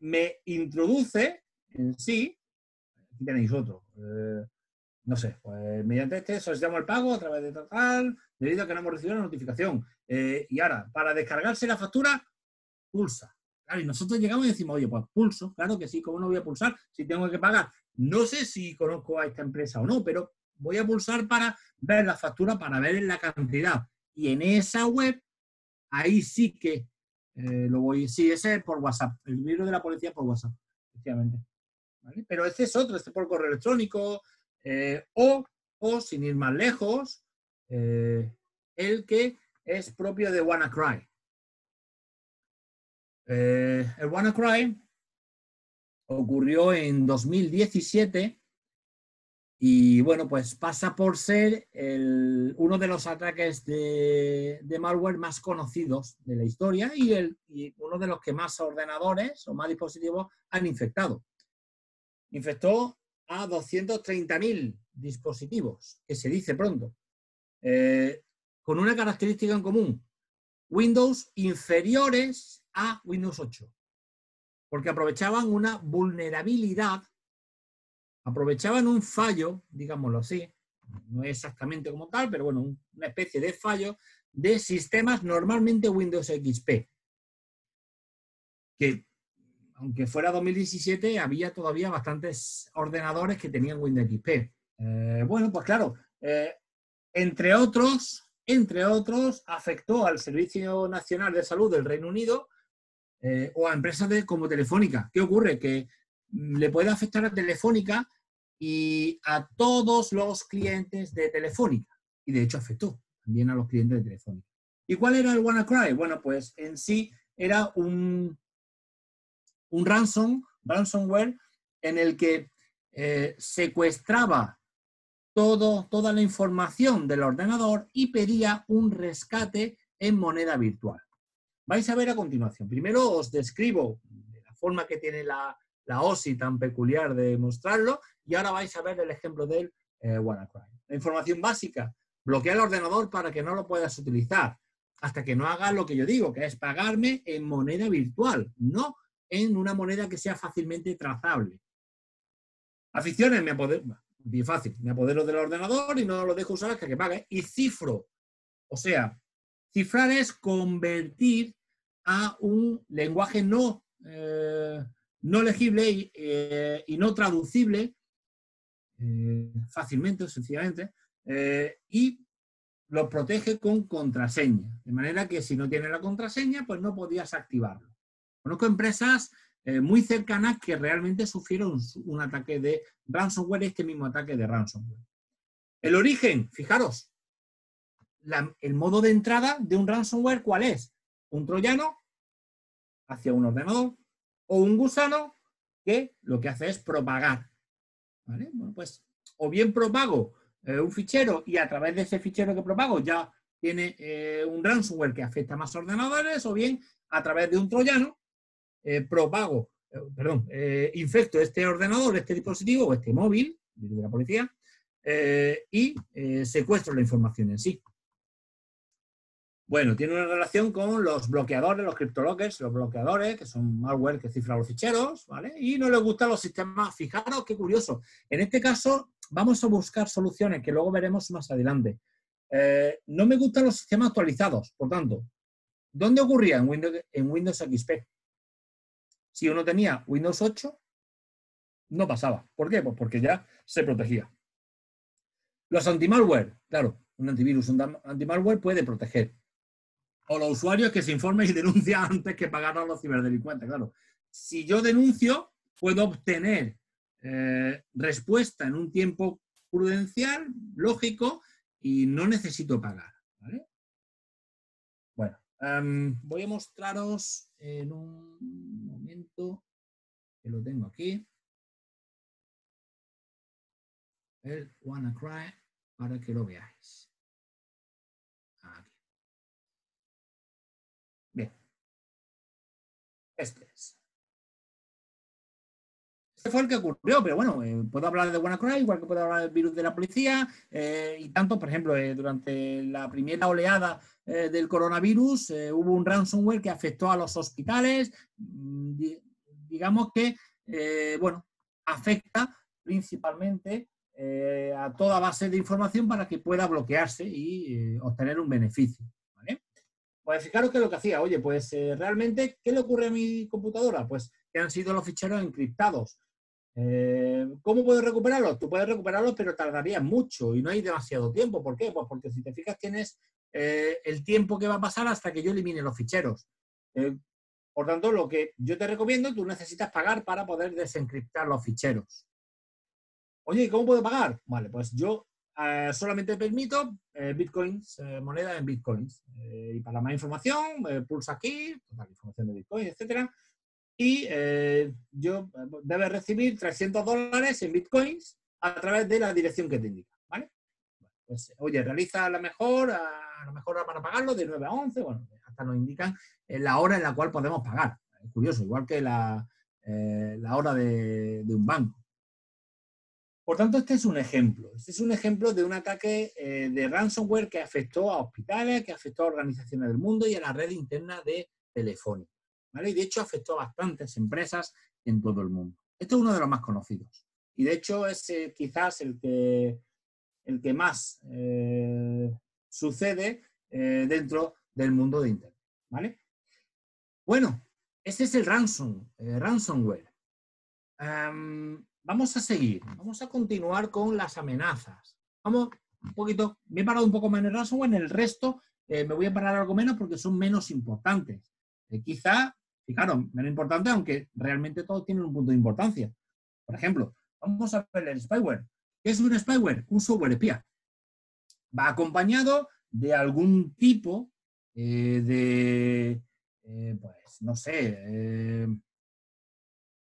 me introduce en sí, aquí tenéis otro, no sé, pues mediante este solicitamos el pago a través de total, debido a que no hemos recibido la notificación. Eh, y ahora, para descargarse la factura, pulsa. Claro, y nosotros llegamos y decimos, oye, pues pulso, claro que sí, ¿cómo no voy a pulsar si tengo que pagar? No sé si conozco a esta empresa o no, pero voy a pulsar para ver la factura, para ver la cantidad. Y en esa web, ahí sí que eh, lo voy, sí, ese es por WhatsApp, el libro de la policía por WhatsApp, efectivamente. Pero este es otro, este por correo electrónico, eh, o, o, sin ir más lejos, eh, el que es propio de WannaCry. Eh, el WannaCry ocurrió en 2017 y bueno, pues pasa por ser uno de los ataques de, malware más conocidos de la historia y, el, y uno de los que más ordenadores o más dispositivos han infectado. Infectó a 230.000 dispositivos, que se dice pronto, eh, con una característica en común, Windows inferiores a Windows 8, porque aprovechaban una vulnerabilidad, aprovechaban un fallo, digámoslo así, no exactamente como tal, pero bueno, una especie de fallo de sistemas normalmente Windows XP, que aunque fuera 2017, había todavía bastantes ordenadores que tenían Windows XP. Eh, bueno, pues claro, eh, entre otros, entre otros, afectó al Servicio Nacional de Salud del Reino Unido eh, o a empresas de, como Telefónica. ¿Qué ocurre? Que mm, le puede afectar a Telefónica y a todos los clientes de Telefónica. Y de hecho afectó también a los clientes de Telefónica. ¿Y cuál era el WannaCry? Bueno, pues en sí era un, un ransom, ransomware en el que eh, secuestraba todo, toda la información del ordenador y pedía un rescate en moneda virtual. Vais a ver a continuación. Primero os describo la forma que tiene la, OSI tan peculiar de mostrarlo y ahora vais a ver el ejemplo del eh, WannaCry. La información básica, bloquea el ordenador para que no lo puedas utilizar hasta que no haga lo que yo digo, que es pagarme en moneda virtual, no en una moneda que sea fácilmente trazable. Aficiones, me apodero, fácil, me apodero del ordenador y no lo dejo usar hasta que pague. Y cifro, o sea, cifrar es convertir a un lenguaje no, eh, no legible y, eh, no traducible eh, fácilmente sencillamente, y lo protege con contraseña. De manera que si no tiene la contraseña, pues no podías activarlo. Conozco empresas eh, muy cercanas que realmente sufrieron un, ataque de ransomware, este mismo ataque de ransomware. El origen, fijaros, el modo de entrada de un ransomware, ¿cuál es? Un troyano hacia un ordenador, o un gusano que lo que hace es propagar. pues o bien propago eh, un fichero y a través de ese fichero que propago ya tiene eh, un ransomware que afecta a más ordenadores, o bien a través de un troyano eh, propago, perdón, infecto este ordenador, este dispositivo o este móvil, de la policía, y secuestro la información en sí. Bueno, tiene una relación con los bloqueadores, los cryptolockers, los bloqueadores, que son malware que cifra los ficheros, ¿vale? Y no les gustan los sistemas. Fijaros qué curioso. En este caso, vamos a buscar soluciones que luego veremos más adelante. Eh, no me gustan los sistemas actualizados, por tanto, ¿dónde ocurría en Windows, en Windows XP? Si uno tenía Windows 8, no pasaba. ¿Por qué? Pues porque ya se protegía. Los anti-malware, claro, un antivirus, un anti-malware puede proteger o los usuarios que se informen y denuncian antes que pagar a los ciberdelincuentes. Claro, si yo denuncio, puedo obtener eh, respuesta en un tiempo prudencial, lógico, y no necesito pagar. Bueno, em, voy a mostraros en un que lo tengo aquí, el WannaCry para que lo veáis. Este es. Este fue el que ocurrió, pero bueno, eh, puedo hablar de WannaCry, igual que puedo hablar del virus de la policía, eh, y tanto, por ejemplo, eh, durante la primera oleada del coronavirus hubo un ransomware que afectó a los hospitales, mm, digamos que, bueno, afecta principalmente a toda base de información para que pueda bloquearse y obtener un beneficio. Pues fijaros que lo que hacía, oye, pues eh, realmente, ¿qué le ocurre a mi computadora? Pues que han sido los ficheros encriptados. Eh, ¿Cómo puedo recuperarlos? Tú puedes recuperarlos, pero tardaría mucho y no hay demasiado tiempo. ¿Por qué? Pues porque si te fijas tienes eh, el tiempo que va a pasar hasta que yo elimine los ficheros. por tanto, lo que yo te recomiendo, tú necesitas pagar para poder desencriptar los ficheros. Oye, ¿cómo puedo pagar? Vale, pues yo eh, solamente permito eh, bitcoins, eh, moneda en bitcoins. y para más información, pulsa aquí, toda la información de bitcoin, etcétera. Y yo debe recibir 300 dólares en bitcoins a través de la dirección que te indica. ¿vale? Pues, oye, realiza la mejor, la mejor para pagarlo de 9 a 11, bueno, hasta nos indican la hora en la cual podemos pagar. Es curioso, igual que la, la hora de un banco. Por tanto, este es un ejemplo. Este es un ejemplo de un ataque eh, de ransomware que afectó a hospitales, que afectó a organizaciones del mundo y a la red interna de Telefónica. ¿vale? Y de hecho afectó a bastantes empresas en todo el mundo. Este es uno de los más conocidos. Y de hecho es eh, quizás el que, el que más eh, sucede dentro del mundo de Internet. ¿vale? Bueno, este es el ransom, ransomware. Vamos a seguir, vamos a continuar con las amenazas. Vamos un poquito, me he parado un poco más en el ransomware, en el resto eh, me voy a parar algo menos porque son menos importantes. Eh, quizá, fijaros, menos importante, aunque realmente todos tienen un punto de importancia. Por ejemplo, vamos a ver el spyware. ¿Qué es un spyware? Un software espía. Va acompañado de algún tipo eh, de, pues, no sé,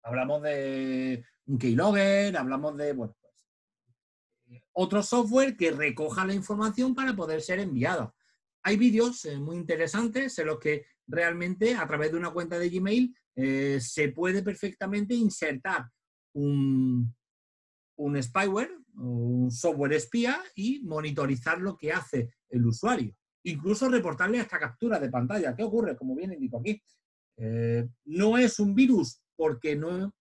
hablamos de un keylogger, hablamos de, bueno, pues, eh, otro software que recoja la información para poder ser enviada. Hay vídeos eh, muy interesantes en los que realmente a través de una cuenta de Gmail eh, se puede perfectamente insertar un, un spyware un software espía y monitorizar lo que hace el usuario. Incluso reportarle hasta captura de pantalla. ¿Qué ocurre? Como bien indico aquí. no es un virus porque no,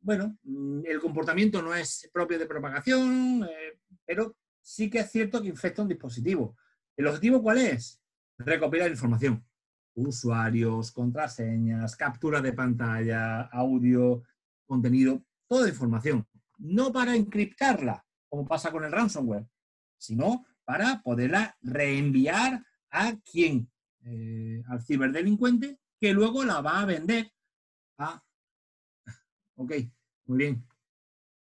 bueno, mm, el comportamiento no es propio de propagación, eh, pero sí que es cierto que infecta un dispositivo. ¿El objetivo cuál es? Recopilar información. Usuarios, contraseñas, captura de pantalla, audio, contenido, toda información. No para encriptarla, como pasa con el ransomware, sino para poderla reenviar a quien, eh, al ciberdelincuente, que luego la va a vender a Ok, muy bien.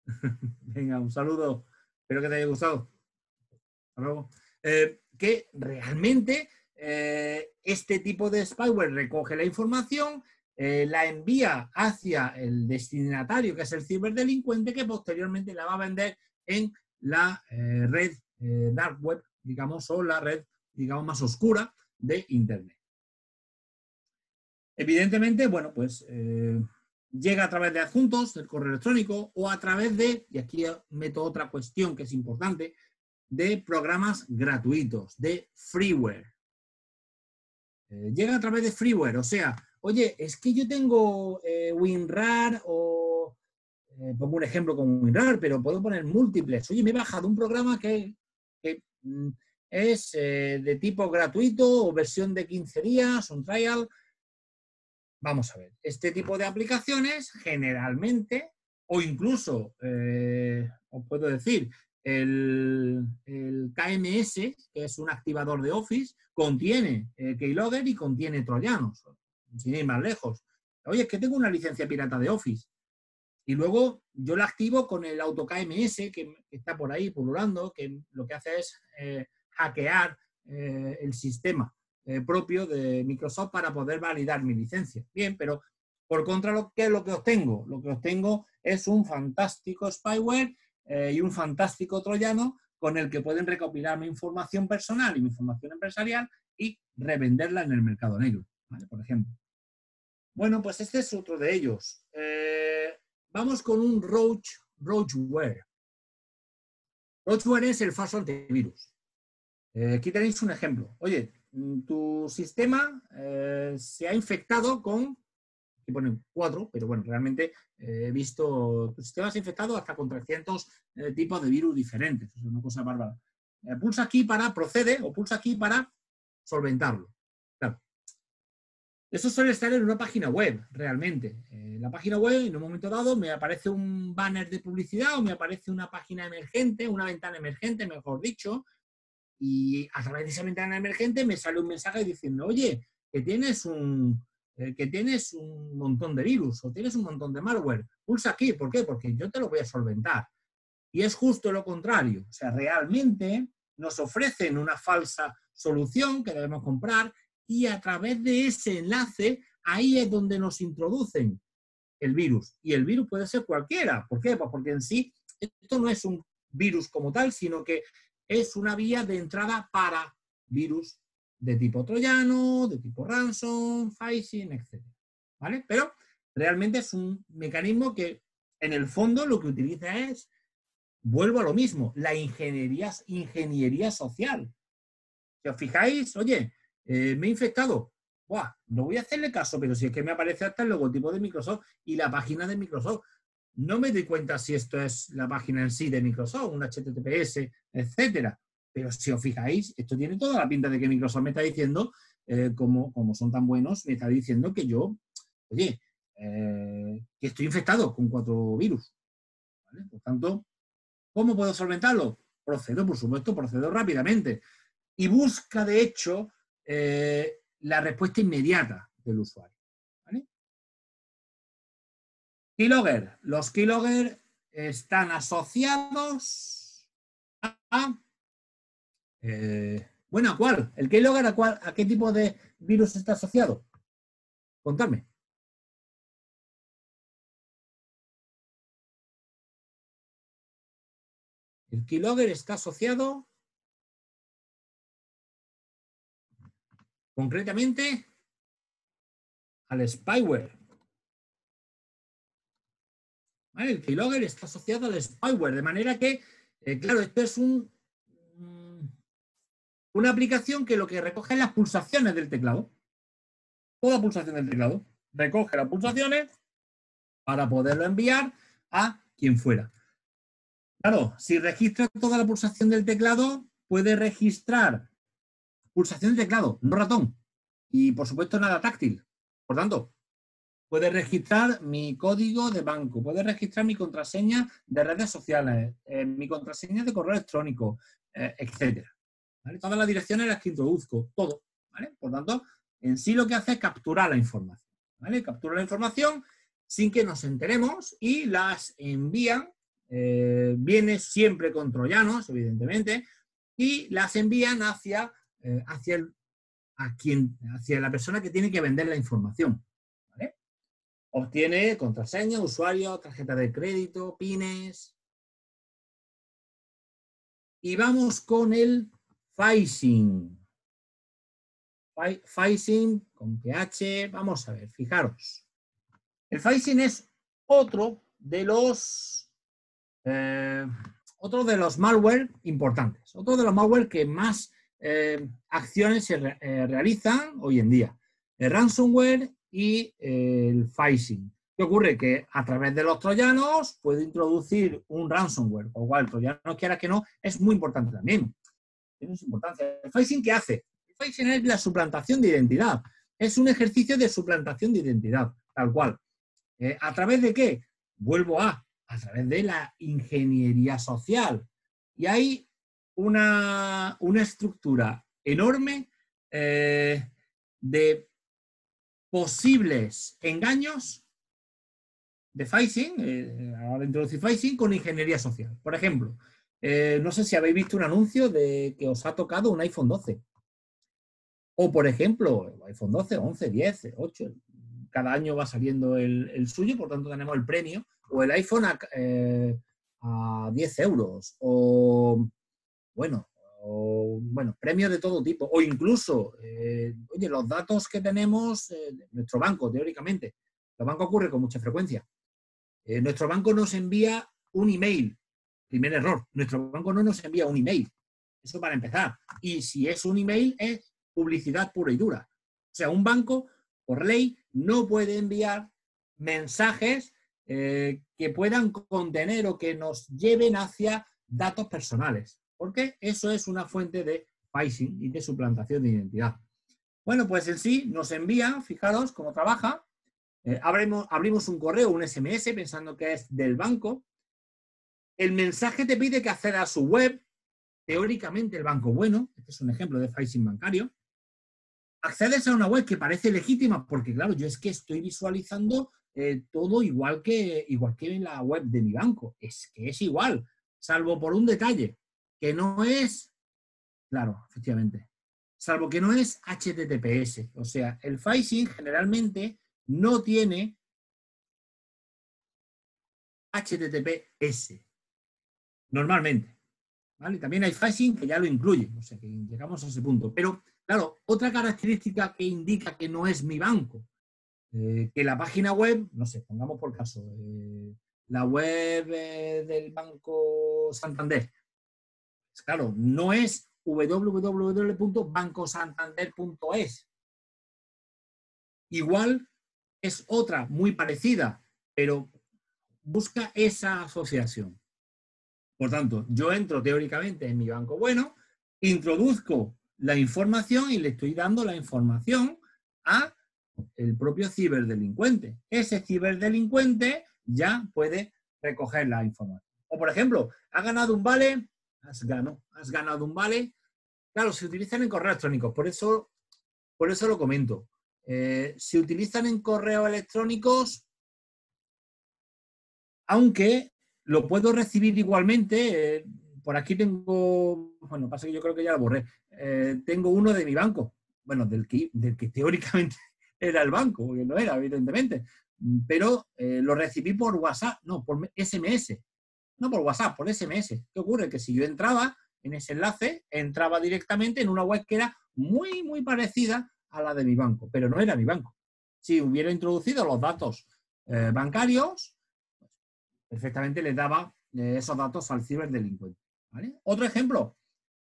Venga, un saludo. Espero que te haya gustado. Hasta luego. Eh, que realmente eh, este tipo de spyware recoge la información, eh, la envía hacia el destinatario, que es el ciberdelincuente, que posteriormente la va a vender en la eh, red eh, dark web, digamos, o la red, digamos, más oscura de Internet. Evidentemente, bueno, pues llega a través de adjuntos del correo electrónico o a través de, y aquí meto otra cuestión que es importante, de programas gratuitos, de freeware. llega a través de freeware, o sea, oye, es que yo tengo eh, WinRAR o, eh, pongo un ejemplo con WinRAR, pero puedo poner múltiples. Oye, me he bajado un programa que, mm, es eh, de tipo gratuito o versión de 15 días, un trial. Vamos a ver, este tipo de aplicaciones generalmente, o incluso, os puedo decir, el, el, KMS, que es un activador de Office, contiene keylogger y contiene troyanos sin ir más lejos. Oye, es que tengo una licencia pirata de Office. Y luego yo la activo con el AutoKMS que está por ahí pululando, que lo que hace es eh, hackear eh, el sistema eh, propio de Microsoft para poder validar mi licencia. Bien, pero por contra, lo, ¿qué es lo que obtengo? Lo que obtengo es un fantástico spyware y un fantástico troyano con el que pueden recopilar mi información personal y mi información empresarial y revenderla en el mercado negro, por ejemplo. Bueno, pues este es otro de ellos. Eh, vamos con un Roach, Roachware. Roachware es el falso antivirus. Eh, aquí tenéis un ejemplo. Oye, mm, tu sistema eh, se ha infectado con, aquí ponen cuatro, pero bueno, realmente he visto, tu sistema se ha infectado hasta con 300 tipos de virus diferentes. Es una cosa bárbara. pulsa aquí para procede o pulsa aquí para solventarlo. Eso suele estar en una página web, realmente. En eh, la página web, en un momento dado, me aparece un banner de publicidad o me aparece una página emergente, una ventana emergente, mejor dicho, y a través de esa ventana emergente me sale un mensaje diciendo, oye, que tienes un, eh, que tienes un montón de virus o tienes un montón de malware. Pulsa aquí, ¿por qué? Porque yo te lo voy a solventar. Y es justo lo contrario. O sea, realmente nos ofrecen una falsa solución que debemos comprar y a través de ese enlace, ahí es donde nos introducen el virus. Y el virus puede ser cualquiera. ¿Por qué? Pues porque en sí esto no es un virus como tal, sino que es una vía de entrada para virus de tipo troyano, de tipo ransom, phishing, etc. ¿Vale? Pero realmente es un mecanismo que en el fondo lo que utiliza es, vuelvo a lo mismo, la ingeniería, ingeniería social. Si os fijáis, oye, eh, me he infectado. Buah, no voy a hacerle caso, pero si es que me aparece hasta el logotipo de Microsoft y la página de Microsoft. No me doy cuenta si esto es la página en sí de Microsoft, un HTTPS, etcétera. Pero si os fijáis, esto tiene toda la pinta de que Microsoft me está diciendo, eh, como, como, son tan buenos, me está diciendo que yo, oye, eh, que estoy infectado con cuatro virus. Por tanto, ¿cómo puedo solventarlo? Procedo, por supuesto, procedo rápidamente. Y busca, de hecho, eh, la respuesta inmediata del usuario. Keylogger. Los keylogger están asociados a... Eh, bueno, ¿a cuál? ¿El keylogger a, a qué tipo de virus está asociado? Contadme. El keylogger está asociado concretamente al spyware. El keylogger está asociado al spyware, de manera que, eh, claro, esto es un, mm, una aplicación que lo que recoge es las pulsaciones del teclado. Toda pulsación del teclado. Recoge las pulsaciones para poderlo enviar a quien fuera. Claro, si registra toda la pulsación del teclado, puede registrar pulsación de teclado, no ratón. Y por supuesto nada táctil. Por tanto, puede registrar mi código de banco, puede registrar mi contraseña de redes sociales, eh, mi contraseña de correo electrónico, eh, etcétera. Todas las direcciones las que introduzco, todo. Por tanto, en sí lo que hace es capturar la información. Captura la información sin que nos enteremos y las envían, eh, viene siempre con troyanos, evidentemente, y las envían hacia eh, hacia, a quien, hacia la persona que tiene que vender la información. Obtiene contraseña, usuario, tarjeta de crédito, pines. Y vamos con el phishing. Phishing con PH. Vamos a ver, fijaros. El phishing es otro de los eh, otro de los malware importantes, otro de los malware que más eh, acciones se eh, realizan hoy en día. El ransomware y el phishing. ¿Qué ocurre? Que a través de los troyanos puede introducir un ransomware, lo cual troyano quiera que no, es muy importante también. Tiene su importancia. ¿El phishing qué hace? El phishing es la suplantación de identidad. Es un ejercicio de suplantación de identidad, tal cual. Eh, ¿A través de qué? Vuelvo a, a través de la ingeniería social. Y hay una, estructura enorme eh, de posibles engaños de phishing, eh, ahora introducir phishing con ingeniería social. Por ejemplo, eh, no sé si habéis visto un anuncio de que os ha tocado un iPhone 12. O, por ejemplo, iPhone 12, 11, 10, 8. Cada año va saliendo el, suyo, por tanto tenemos el premio. O el iPhone a, eh, a 10 euros. O, bueno, bueno, premios de todo tipo, o incluso, eh, oye, los datos que tenemos, eh, nuestro banco, teóricamente, los bancos ocurre con mucha frecuencia. Eh, nuestro banco nos envía un email, primer error, nuestro banco no nos envía un email, eso para empezar. Y si es un email, es publicidad pura y dura. O sea, un banco, por ley, no puede enviar mensajes que puedan contener o que nos lleven hacia datos personales porque eso es una fuente de phishing y de suplantación de identidad. Bueno, pues en sí nos envía, fijaros cómo trabaja, eh, abrimos, un correo, un SMS, pensando que es del banco. El mensaje te pide que accedas a su web, teóricamente el banco bueno, este es un ejemplo de phishing bancario. Accedes a una web que parece legítima, porque claro, yo es que estoy visualizando eh, todo igual que, igual que en la web de mi banco. Es que es igual, salvo por un detalle que no es, claro, efectivamente, salvo que no es HTTPS. O sea, el phishing generalmente no tiene HTTPS. Normalmente. ¿Vale? También hay phishing que ya lo incluye. O sea, que llegamos a ese punto. Pero, claro, otra característica que indica que no es mi banco, eh, que la página web, no sé, pongamos por caso, eh, la web eh, del Banco Santander, claro, no es www.bancosantander.es. Igual es otra muy parecida, pero busca esa asociación. Por tanto, yo entro teóricamente en mi banco bueno, introduzco la información y le estoy dando la información a el propio ciberdelincuente. Ese ciberdelincuente ya puede recoger la información. O, por ejemplo, ha ganado un vale has ganado, un vale. Claro, se utilizan en correos electrónicos, por eso, por eso lo comento. Eh, se utilizan en correos electrónicos, aunque lo puedo recibir igualmente. Eh, por aquí tengo, bueno, pasa que yo creo que ya lo borré. Eh, tengo uno de mi banco, bueno, del que, del que teóricamente era el banco, porque no era, evidentemente, pero lo recibí por WhatsApp, no, por SMS no por WhatsApp, por SMS. ¿Qué ocurre? Que si yo entraba en ese enlace, entraba directamente en una web que era muy, muy parecida a la de mi banco, pero no era mi banco. Si hubiera introducido los datos eh, bancarios, pues, perfectamente le daba eh, esos datos al ciberdelincuente. Otro ejemplo,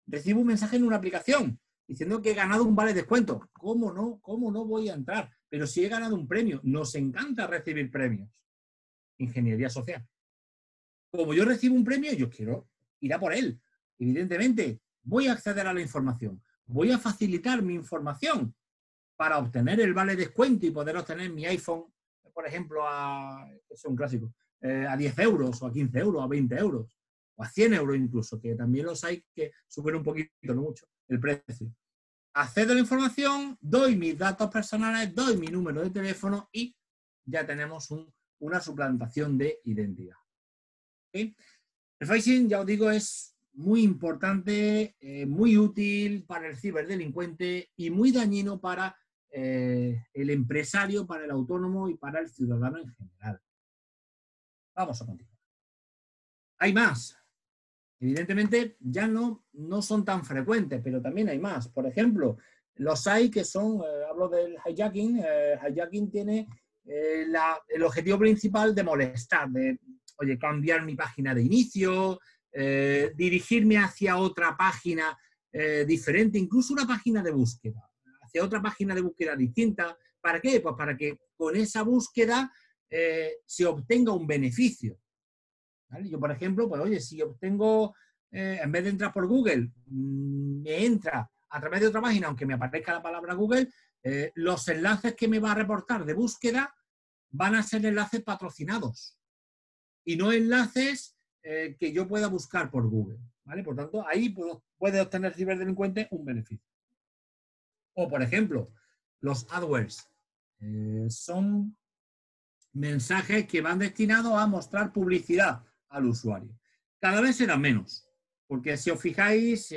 recibo un mensaje en una aplicación diciendo que he ganado un vale de descuento. ¿Cómo no? ¿Cómo no voy a entrar? Pero si he ganado un premio, nos encanta recibir premios. Ingeniería social como yo recibo un premio, yo quiero ir a por él. Evidentemente, voy a acceder a la información, voy a facilitar mi información para obtener el vale descuento y poder obtener mi iPhone, por ejemplo, a, es un clásico, eh, a 10 euros o a 15 euros, a 20 euros o a 100 euros incluso, que también los hay que suben un poquito, no mucho, el precio. Accedo a la información, doy mis datos personales, doy mi número de teléfono y ya tenemos una suplantación de identidad. El phishing, ya os digo, es muy importante, eh, muy útil para el ciberdelincuente y muy dañino para eh, el empresario, para el autónomo y para el ciudadano en general. Vamos a continuar. Hay más. Evidentemente ya no, no son tan frecuentes, pero también hay más. Por ejemplo, los hay que son, eh, hablo del hijacking, hijacking tiene el objetivo principal de molestar, de, oye, cambiar mi página de inicio, dirigirme hacia otra página diferente, incluso una página de búsqueda, hacia otra página de búsqueda distinta. ¿Para qué? Pues para que con esa búsqueda se obtenga un beneficio. Yo, por ejemplo, pues oye, si obtengo, en vez de entrar por Google, mm, me entra a través de otra página, aunque me aparezca la palabra Google, eh, los enlaces que me va a reportar de búsqueda van a ser enlaces patrocinados y no enlaces eh, que yo pueda buscar por Google. ¿vale? Por tanto, ahí puede obtener el ciberdelincuente un beneficio. O, por ejemplo, los AdWords eh, son mensajes que van destinados a mostrar publicidad al usuario. Cada vez serán menos, porque si os fijáis,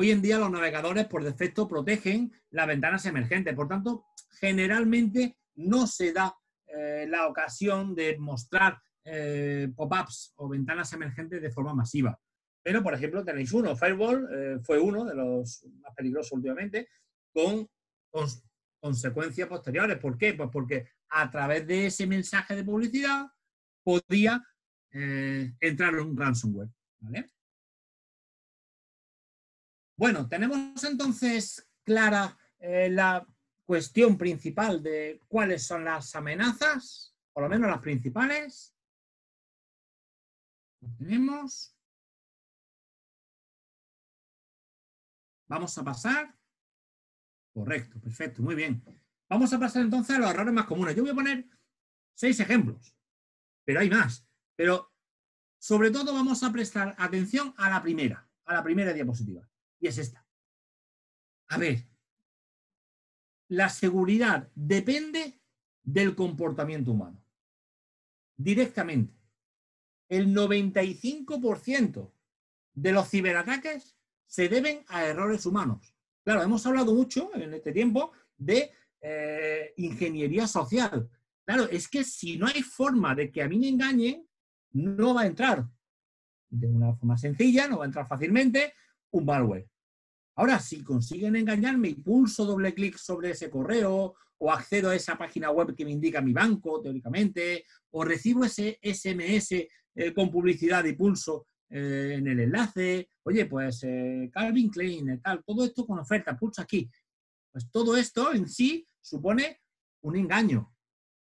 Hoy en día los navegadores por defecto protegen las ventanas emergentes, por tanto, generalmente no se da eh, la ocasión de mostrar eh, pop-ups o ventanas emergentes de forma masiva. Pero, por ejemplo, tenéis uno, Firewall eh, fue uno de los más peligrosos últimamente, con, consecuencias posteriores. ¿Por qué? Pues porque a través de ese mensaje de publicidad podía entrar un ransomware. Bueno, tenemos entonces clara eh, la cuestión principal de cuáles son las amenazas, por lo menos las principales. Tenemos. Vamos a pasar. Correcto, perfecto, muy bien. Vamos a pasar entonces a los errores más comunes. Yo voy a poner seis ejemplos, pero hay más. Pero sobre todo vamos a prestar atención a la primera, a la primera diapositiva y es esta. A ver, la seguridad depende del comportamiento humano. Directamente. El 95% de los ciberataques se deben a errores humanos. Claro, hemos hablado mucho en este tiempo de eh, ingeniería social. Claro, es que si no hay forma de que a mí me engañen, no va a entrar de una forma sencilla, no va a entrar fácilmente, un malware. Ahora, si consiguen engañarme y pulso doble clic sobre ese correo o accedo a esa página web que me indica mi banco, teóricamente, o recibo ese SMS eh, con publicidad y pulso eh, en el enlace, oye, pues eh, Calvin Klein, tal, todo esto con oferta, pulso aquí. Pues todo esto en sí supone un engaño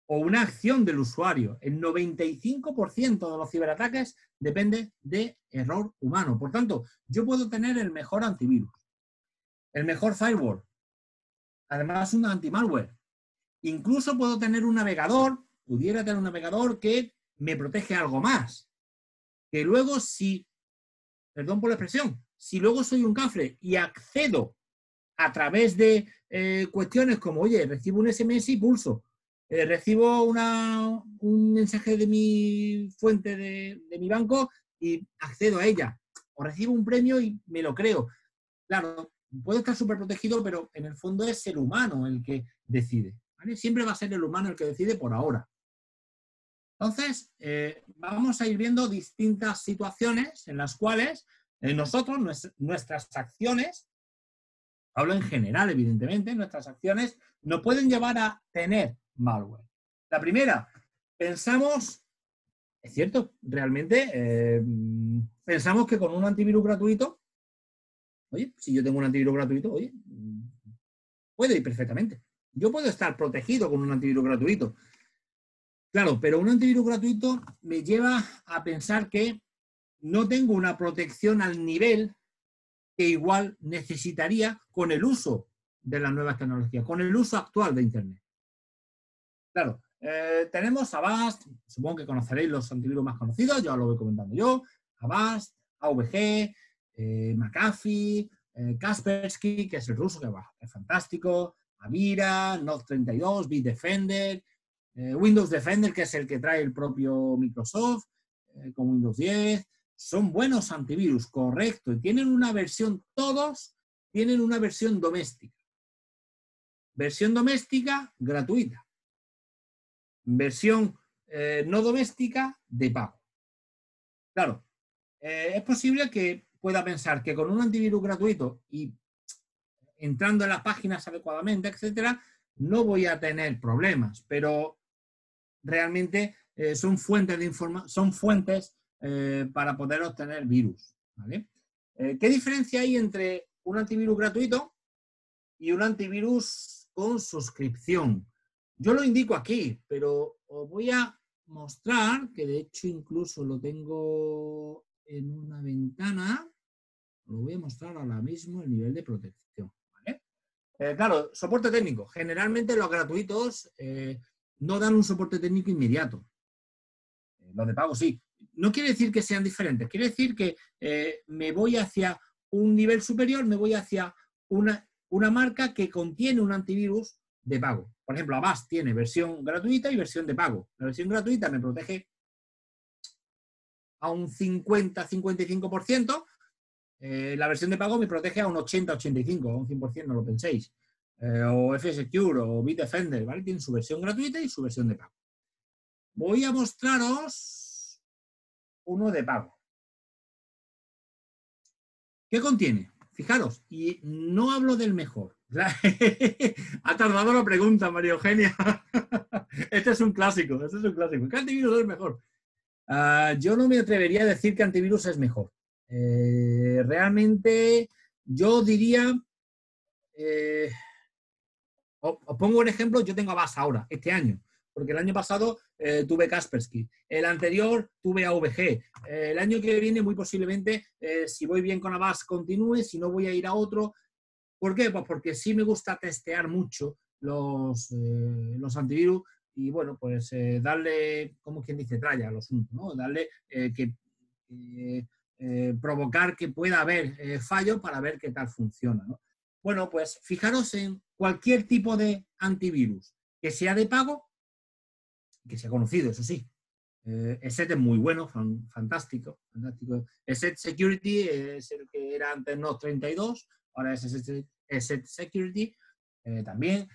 o una acción del usuario. El 95% de los ciberataques depende de error humano. Por tanto, yo puedo tener el mejor antivirus, el mejor firewall, además un anti-malware. Incluso puedo tener un navegador, pudiera tener un navegador que me protege algo más. Que luego si, perdón por la expresión, si luego soy un cafre y accedo a través de eh, cuestiones como, oye, recibo un SMS y pulso, eh, recibo un mensaje de mi fuente de, mi banco y accedo a ella. O recibo un premio y me lo creo. Claro, puede estar súper protegido, pero en el fondo es el humano el que decide. Siempre va a ser el humano el que decide por ahora. Entonces, eh, vamos a ir viendo distintas situaciones en las cuales eh, nosotros, nuestras acciones, hablo en general, evidentemente, nuestras acciones nos pueden llevar a tener malware. La primera, pensamos, es cierto, realmente eh, pensamos que con un antivirus gratuito, oye, si yo tengo un antivirus gratuito, oye, puede ir perfectamente. Yo puedo estar protegido con un antivirus gratuito. Claro, pero un antivirus gratuito me lleva a pensar que no tengo una protección al nivel que igual necesitaría con el uso de las nuevas tecnologías, con el uso actual de Internet. Claro, eh, tenemos Avast, supongo que conoceréis los antivirus más conocidos, ya lo voy comentando yo, Avast, AVG, eh, McAfee, eh, Kaspersky, que es el ruso, que va, es fantástico, Avira, Node32, Bitdefender, Windows Defender, que es el que trae el propio Microsoft, con Windows 10, son buenos antivirus, correcto, y tienen una versión, todos tienen una versión doméstica. Versión doméstica gratuita, versión eh, no doméstica de pago. Claro, eh, es posible que pueda pensar que con un antivirus gratuito y entrando en las páginas adecuadamente, etcétera, no voy a tener problemas, pero realmente eh, son fuentes de información, son fuentes para poder obtener virus. ¿Qué diferencia hay entre un antivirus gratuito y un antivirus con suscripción? Yo lo indico aquí, pero os voy a mostrar, que de hecho incluso lo tengo en una ventana, lo voy a mostrar ahora mismo el nivel de protección. Eh, claro, soporte técnico. Generalmente los gratuitos eh, no dan un soporte técnico inmediato. Eh, los de pago sí. No quiere decir que sean diferentes, quiere decir que me voy hacia un nivel superior, me voy hacia una, una marca que contiene un antivirus de pago. Por ejemplo, Avast tiene versión gratuita y versión de pago. La versión gratuita me protege a un 50-55%, eh, la versión de pago me protege a un 80-85, a un 100%, no lo penséis. Eh, o F-Secure o Bitdefender, ¿vale? Tienen su versión gratuita y su versión de pago. Voy a mostraros uno de pago. ¿Qué contiene? Fijaros, y no hablo del mejor. ha tardado la pregunta, María Eugenia. este es un clásico, este es un clásico. ¿Qué antivirus es mejor? Ah, yo no me atrevería a decir que antivirus es mejor. Eh, realmente, yo diría, eh, os, pongo un ejemplo, yo tengo Avast ahora, este año, porque el año pasado eh, tuve Kaspersky, el anterior tuve AVG, el año que viene muy posiblemente, si voy bien con Avast, continúe, si no voy a ir a otro. ¿Por qué? Pues porque sí me gusta testear mucho los, los antivirus y bueno, pues darle, como quien dice, tralla al asunto, ¿no? Darle que eh, provocar que pueda haber fallo para ver qué tal funciona, ¿no? Bueno, pues fijaros en cualquier tipo de antivirus que sea de pago, que sea conocido, eso sí. ESET es muy bueno, fantástico, fantástico. ESET Security es el que era antes NOS 32, ahora es ESET Security también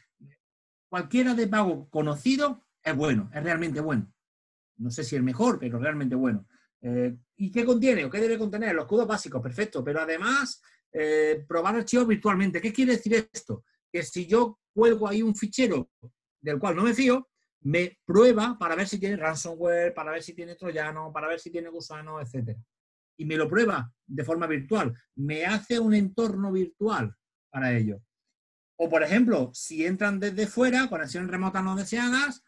cualquiera de pago conocido es bueno, es realmente bueno. No sé si el mejor, pero realmente bueno. Eh, ¿Y qué contiene o qué debe contener? Los codos básicos, perfecto. Pero además, eh, probar archivos virtualmente. ¿Qué quiere decir esto? Que si yo cuelgo ahí un fichero del cual no me fío, me prueba para ver si tiene ransomware, para ver si tiene troyano, para ver si tiene gusano, etc. Y me lo prueba de forma virtual. Me hace un entorno virtual para ello. O, por ejemplo, si entran desde fuera, conexiones remotas no deseadas,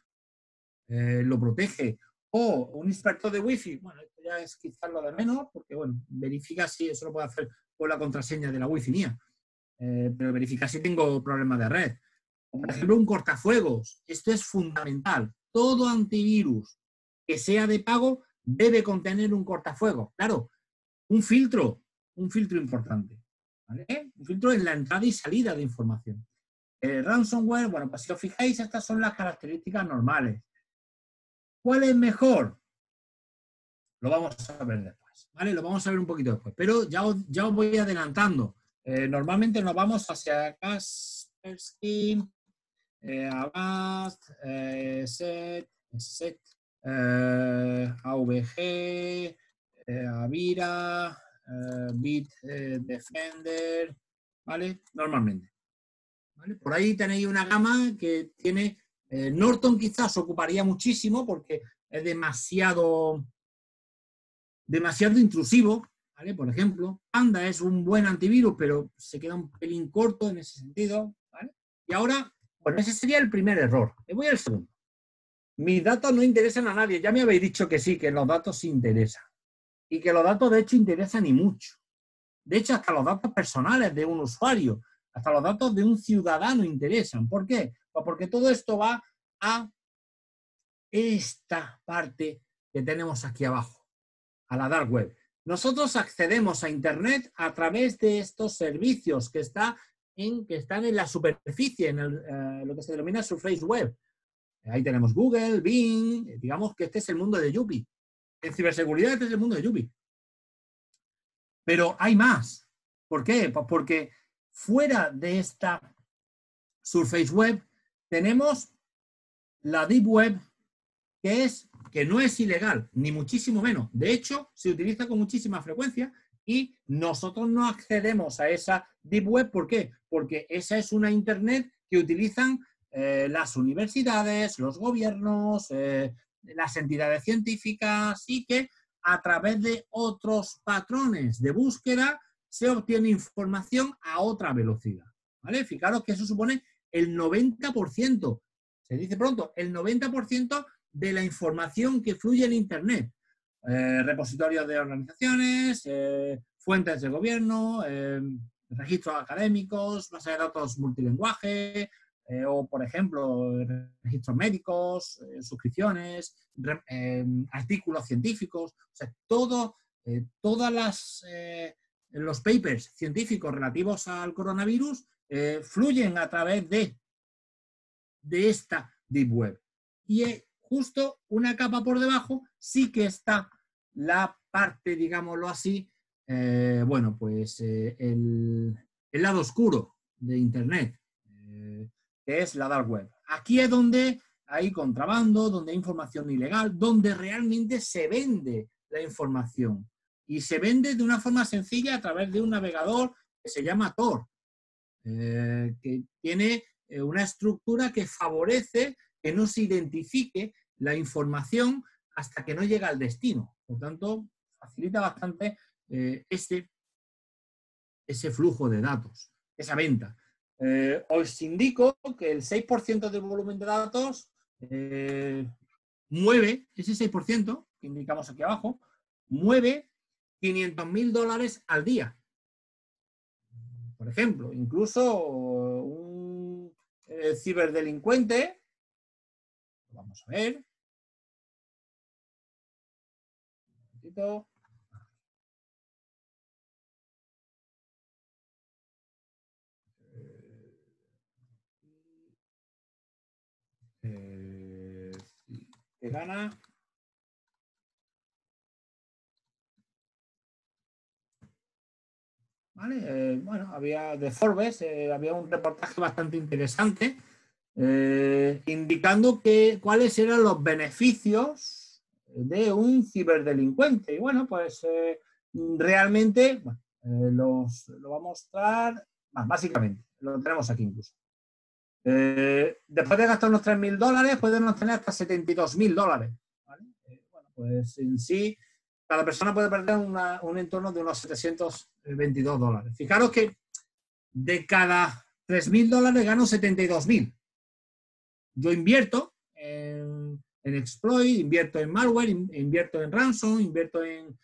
eh, lo protege. O un inspector de Wi-Fi, bueno, ya es quizás lo de menos, porque, bueno, verifica si eso lo puede hacer con la contraseña de la Wi-Fi mía. Eh, pero verifica si tengo problemas de red. Por ejemplo, un cortafuegos. Esto es fundamental. Todo antivirus que sea de pago debe contener un cortafuegos. Claro, un filtro, un filtro importante. Un filtro en la entrada y salida de información. El ransomware, bueno, pues si os fijáis, estas son las características normales. ¿Cuál es mejor? Lo vamos a ver después, ¿vale? Lo vamos a ver un poquito después. Pero ya os, ya os voy adelantando. Eh, normalmente nos vamos hacia Kaspersky, eh, Avast, eh, Set, Set eh, AVG, Avira, Bit Defender, ¿vale? Normalmente. Por ahí tenéis una gama que tiene, Norton quizás ocuparía muchísimo porque es demasiado, demasiado intrusivo, ¿vale? Por ejemplo, Panda es un buen antivirus, pero se queda un pelín corto en ese sentido, ¿vale? Y ahora, bueno, ese sería el primer error. Me voy al segundo. Mis datos no interesan a nadie. Ya me habéis dicho que sí, que los datos interesan y que los datos de hecho interesan y mucho. De hecho, hasta los datos personales de un usuario, hasta los datos de un ciudadano interesan. ¿Por qué? Pues porque todo esto va a esta parte que tenemos aquí abajo, a la dark web. Nosotros accedemos a Internet a través de estos servicios que, está que están en la superficie, en eh, lo que se denomina surface web. Ahí tenemos Google, Bing, digamos que este es el mundo de Yuppie. En ciberseguridad este es el mundo de Yubi. Pero hay más. ¿Por qué? Pues porque fuera de esta Surface Web, tenemos la Deep Web, que, es, que no es ilegal, ni muchísimo menos. De hecho, se utiliza con muchísima frecuencia y nosotros no accedemos a esa Deep Web. ¿Por qué? Porque esa es una Internet que utilizan eh, las universidades, los gobiernos, eh, las entidades científicas y que a través de otros patrones de búsqueda se obtiene información a otra velocidad. ¿vale? Fijaros que eso supone el 90%, se dice pronto, el 90% de la información que fluye en Internet. Eh, repositorios de organizaciones, eh, fuentes de gobierno, eh, registros académicos, base de datos multilingüe, o, por ejemplo, registros médicos, suscripciones, artículos científicos, o sea, todo, todas las los papers científicos relativos al coronavirus fluyen a través de, de esta Deep Web. Y justo una capa por debajo sí que está la parte, digámoslo así, eh, bueno, pues eh, el, lado oscuro de Internet, eh, que es la dark web. Aquí es donde hay contrabando, donde hay información ilegal, donde realmente se vende la información. Y se vende de una forma sencilla a través de un navegador que se llama Tor, que tiene una estructura que favorece que no se identifique la información hasta que no llega al destino. Por tanto, facilita bastante eh, ese, ese flujo de datos, esa venta. Eh, os indico que el 6% del volumen de datos eh, mueve, ese 6% que indicamos aquí abajo, mueve 500 mil dólares al día. Por ejemplo, incluso un ciberdelincuente, vamos a ver, Eh, que gana. ¿Vale? Eh, bueno, había de Forbes, eh, había un reportaje bastante interesante indicando que, cuáles eran los beneficios de un ciberdelincuente. Y bueno, pues eh, realmente eh, los, lo va a mostrar, básicamente, lo tenemos aquí incluso. Eh, después de gastar unos 3.000 dólares, podemos tener hasta 72.000 dólares. bueno, pues en sí, cada persona puede perder un entorno de unos 722 dólares. Fijaros que de cada 3.000 dólares gano 72.000. Yo invierto en exploit, invierto en malware, invierto en ransom, invierto en,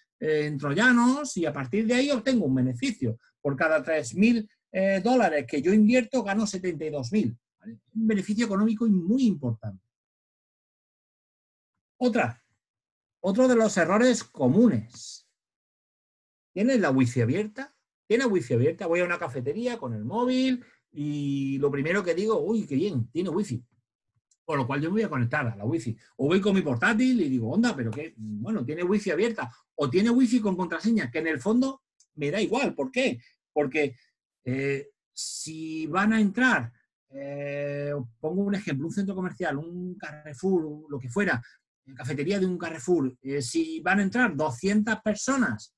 troyanos y a partir de ahí obtengo un beneficio. Por cada 3.000 eh, dólares que yo invierto, gano 72.000. Un beneficio económico muy importante. Otra, otro de los errores comunes. ¿Tienes la wifi abierta? ¿Tiene wifi abierta? Voy a una cafetería con el móvil y lo primero que digo, uy, qué bien, tiene wifi. Con lo cual yo me voy a conectar a la wifi. O voy con mi portátil y digo, onda, pero que, bueno, tiene wifi abierta o tiene wifi con contraseña, que en el fondo me da igual. ¿Por qué? Porque eh, si van a entrar, eh, pongo un ejemplo, un centro comercial, un Carrefour, lo que fuera, cafetería de un Carrefour, eh, si van a entrar 200 personas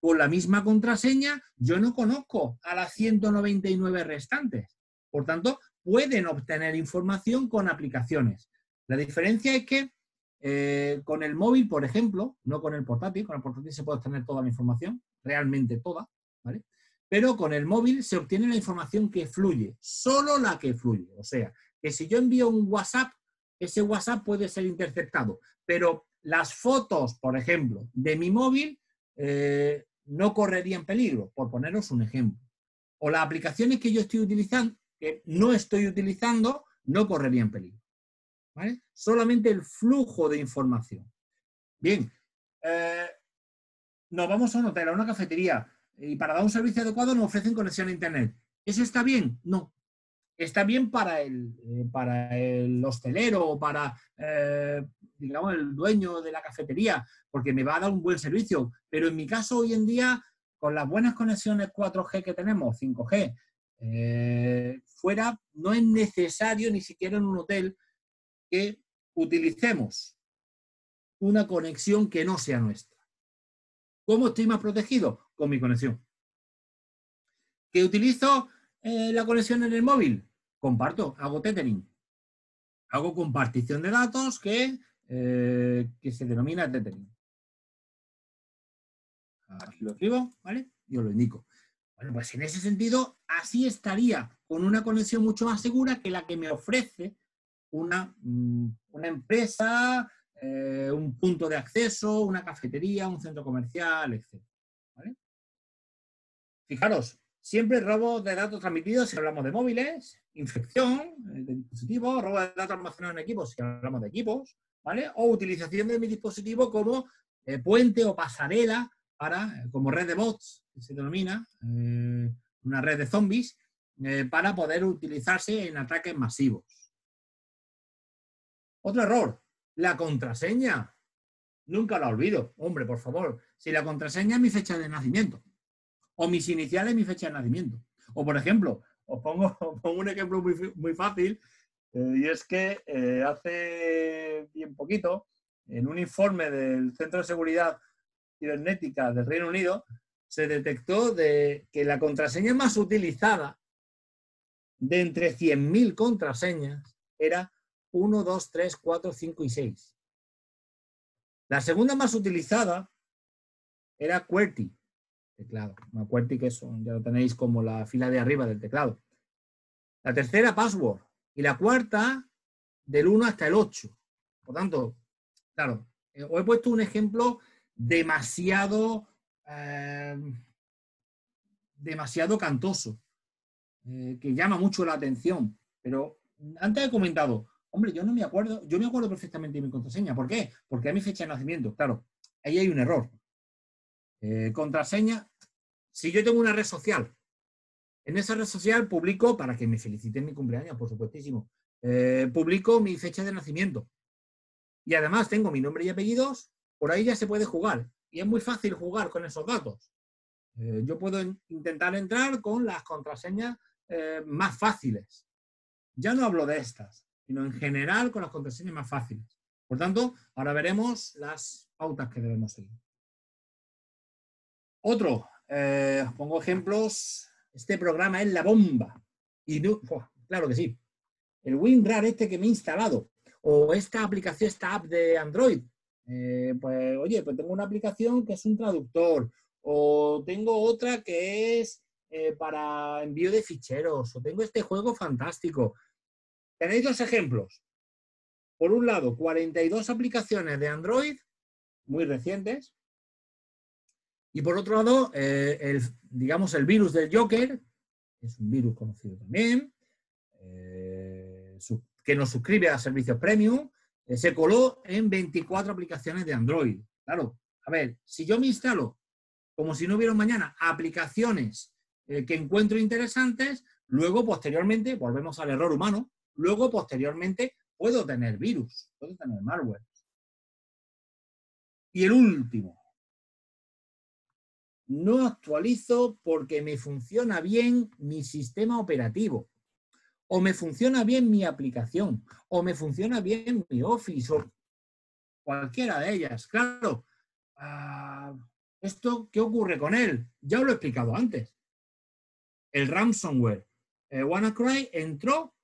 con la misma contraseña, yo no conozco a las 199 restantes. Por tanto, pueden obtener información con aplicaciones. La diferencia es que eh, con el móvil, por ejemplo, no con el portátil, con el portátil se puede obtener toda la información, realmente toda, ¿vale? Pero con el móvil se obtiene la información que fluye, solo la que fluye. O sea, que si yo envío un WhatsApp, ese WhatsApp puede ser interceptado, pero las fotos, por ejemplo, de mi móvil eh, no correrían peligro, por poneros un ejemplo. O las aplicaciones que yo estoy utilizando, que no estoy utilizando no correría en peligro. ¿vale? Solamente el flujo de información. Bien, eh, nos vamos a un hotel, a una cafetería, y para dar un servicio adecuado nos ofrecen conexión a Internet. ¿Eso está bien? No. Está bien para el, eh, para el hostelero o para, eh, digamos, el dueño de la cafetería, porque me va a dar un buen servicio. Pero en mi caso, hoy en día, con las buenas conexiones 4G que tenemos, 5G, eh, fuera, no es necesario ni siquiera en un hotel que utilicemos una conexión que no sea nuestra. ¿Cómo estoy más protegido? Con mi conexión. ¿Que utilizo eh, la conexión en el móvil? Comparto, hago tethering. Hago compartición de datos que, eh, que se denomina tethering. Aquí lo escribo, ¿vale? Yo lo indico. Bueno, pues en ese sentido, así estaría con una conexión mucho más segura que la que me ofrece una, mm, una empresa, eh, un punto de acceso, una cafetería, un centro comercial, etc. Fijaros, siempre robo de datos transmitidos si hablamos de móviles, infección eh, de dispositivos, robo de datos almacenados en equipos si hablamos de equipos, ¿vale? O utilización de mi dispositivo como eh, puente o pasarela para, como red de bots, que se denomina, una red de zombies, para poder utilizarse en ataques masivos. Otro error, la contraseña. Nunca la olvido. Hombre, por favor, si la contraseña es mi fecha de nacimiento, o mis iniciales mi fecha de nacimiento. O, por ejemplo, os pongo, un ejemplo muy, fácil, eh, y es que eh, hace bien poquito, en un informe del Centro de Seguridad Cibernética del Reino Unido, se detectó de que la contraseña más utilizada de entre 100.000 contraseñas era 1, 2, 3, 4, 5 y 6. La segunda más utilizada era QWERTY, teclado. QWERTY que eso ya lo tenéis como la fila de arriba del teclado. La tercera, password. Y la cuarta, del 1 hasta el 8. Por tanto, claro, eh, os he puesto un ejemplo demasiado, eh, demasiado cantoso, eh, que llama mucho la atención. Pero antes he comentado, Hombre, yo no me acuerdo, yo me acuerdo perfectamente de mi contraseña. ¿Por qué? Porque es mi fecha de nacimiento. Claro, ahí hay un error. Eh, contraseña, si yo tengo una red social, en esa red social publico, para que me feliciten mi cumpleaños, por supuestísimo, publico mi fecha de nacimiento. Y además tengo mi nombre y apellidos, por ahí ya se puede jugar. Y es muy fácil jugar con esos datos. Eh, yo puedo intentar entrar con las contraseñas más fáciles. Ya no hablo de estas sino en general con las contraseñas más fáciles. Por tanto, ahora veremos las pautas que debemos seguir. Otro, eh, pongo ejemplos. Este programa es la bomba. Y claro que sí. El WinRAR este que me he instalado, o esta aplicación, esta app de Android, eh, pues oye, pues tengo una aplicación que es un traductor, o tengo otra que es eh, para envío de ficheros, o tengo este juego fantástico, Tenéis dos ejemplos. Por un lado, 42 aplicaciones de Android, muy recientes. Y por otro lado, eh, el, digamos, el virus del Joker, es un virus conocido también, que nos suscribe a servicios premium, se coló en 24 aplicaciones de Android. Claro, a ver, si yo me instalo, como si no hubiera mañana, aplicaciones que encuentro interesantes, luego, posteriormente, volvemos al error humano, Luego, posteriormente, puedo tener virus, puedo tener malware. Y el último, no actualizo porque me funciona bien mi sistema operativo, o me funciona bien mi aplicación, o me funciona bien mi Office, o cualquiera de ellas. Claro, ah, ¿esto qué ocurre con él? Ya os lo he explicado antes. El ransomware eh, WannaCry entró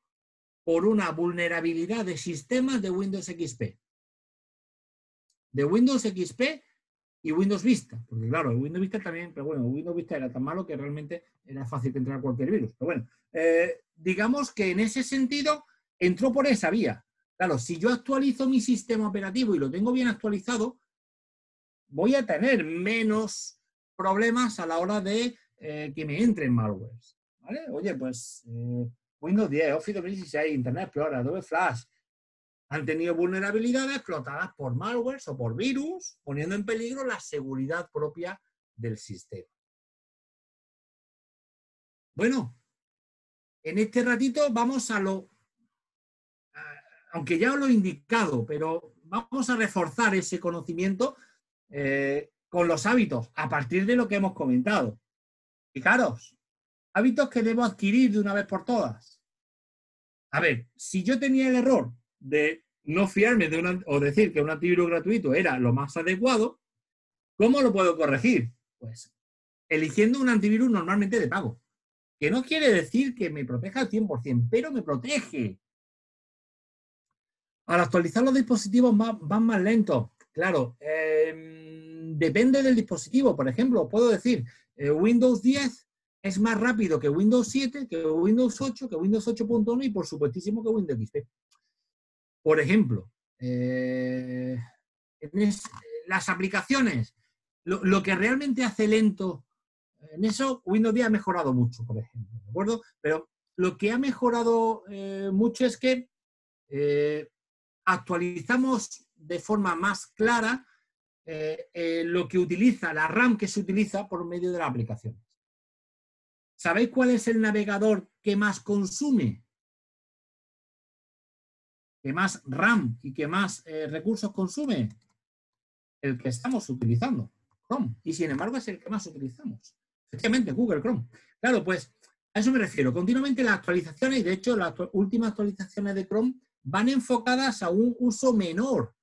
por una vulnerabilidad de sistemas de Windows XP. De Windows XP y Windows Vista. Porque claro, Windows Vista también, pero bueno, Windows Vista era tan malo que realmente era fácil que entrara cualquier virus. Pero bueno, eh, digamos que en ese sentido entró por esa vía. Claro, si yo actualizo mi sistema operativo y lo tengo bien actualizado, voy a tener menos problemas a la hora de eh, que me entren malwares. ¿vale? Oye, pues eh, Windows 10, Office 2016, Internet Explorer, Adobe Flash, han tenido vulnerabilidades explotadas por malwares o por virus, poniendo en peligro la seguridad propia del sistema. Bueno, en este ratito vamos a lo, aunque ya os lo he indicado, pero vamos a reforzar ese conocimiento eh, con los hábitos a partir de lo que hemos comentado. Fijaros, Hábitos que debo adquirir de una vez por todas. A ver, si yo tenía el error de no fiarme de o decir que un antivirus gratuito era lo más adecuado, ¿cómo lo puedo corregir? Pues eligiendo un antivirus normalmente de pago. Que no quiere decir que me proteja al 100%, pero me protege. Al actualizar los dispositivos van más lentos. Claro, em, depende del dispositivo. Por ejemplo, puedo decir, eh, Windows 10 es más rápido que Windows 7, que Windows 8, que Windows 8.1 y por supuestísimo que Windows XP. Por ejemplo, eh, las aplicaciones, lo, que realmente hace lento, en eso Windows 10 ha mejorado mucho, por ejemplo, ¿de acuerdo? Pero lo que ha mejorado eh, mucho es que actualizamos de forma más clara eh, eh, lo que utiliza, la RAM que se utiliza por medio de la aplicación. ¿Sabéis cuál es el navegador que más consume? ¿Que más RAM y que más eh, recursos consume? El que estamos utilizando, Chrome. Y sin embargo es el que más utilizamos. Efectivamente, Google Chrome. Claro, pues a eso me refiero. Continuamente las actualizaciones, y de hecho las últimas actualizaciones de Chrome van enfocadas a un uso menor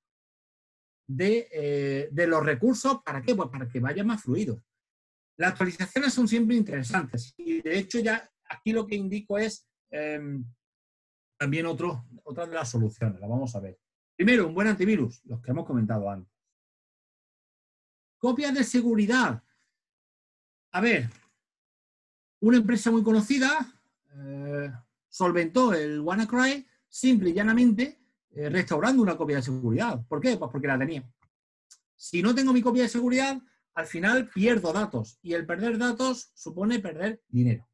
eh, de, los recursos. ¿Para qué? Pues para que vaya más fluido. Las actualizaciones son siempre interesantes y de hecho ya aquí lo que indico es em, también otro, otra de las soluciones, la vamos a ver. Primero, un buen antivirus, los que hemos comentado antes. Copias de seguridad. A ver, una empresa muy conocida eh, solventó el WannaCry simple y llanamente eh, restaurando una copia de seguridad. ¿Por qué? Pues porque la tenía. Si no tengo mi copia de seguridad, al final pierdo datos y el perder datos supone perder dinero.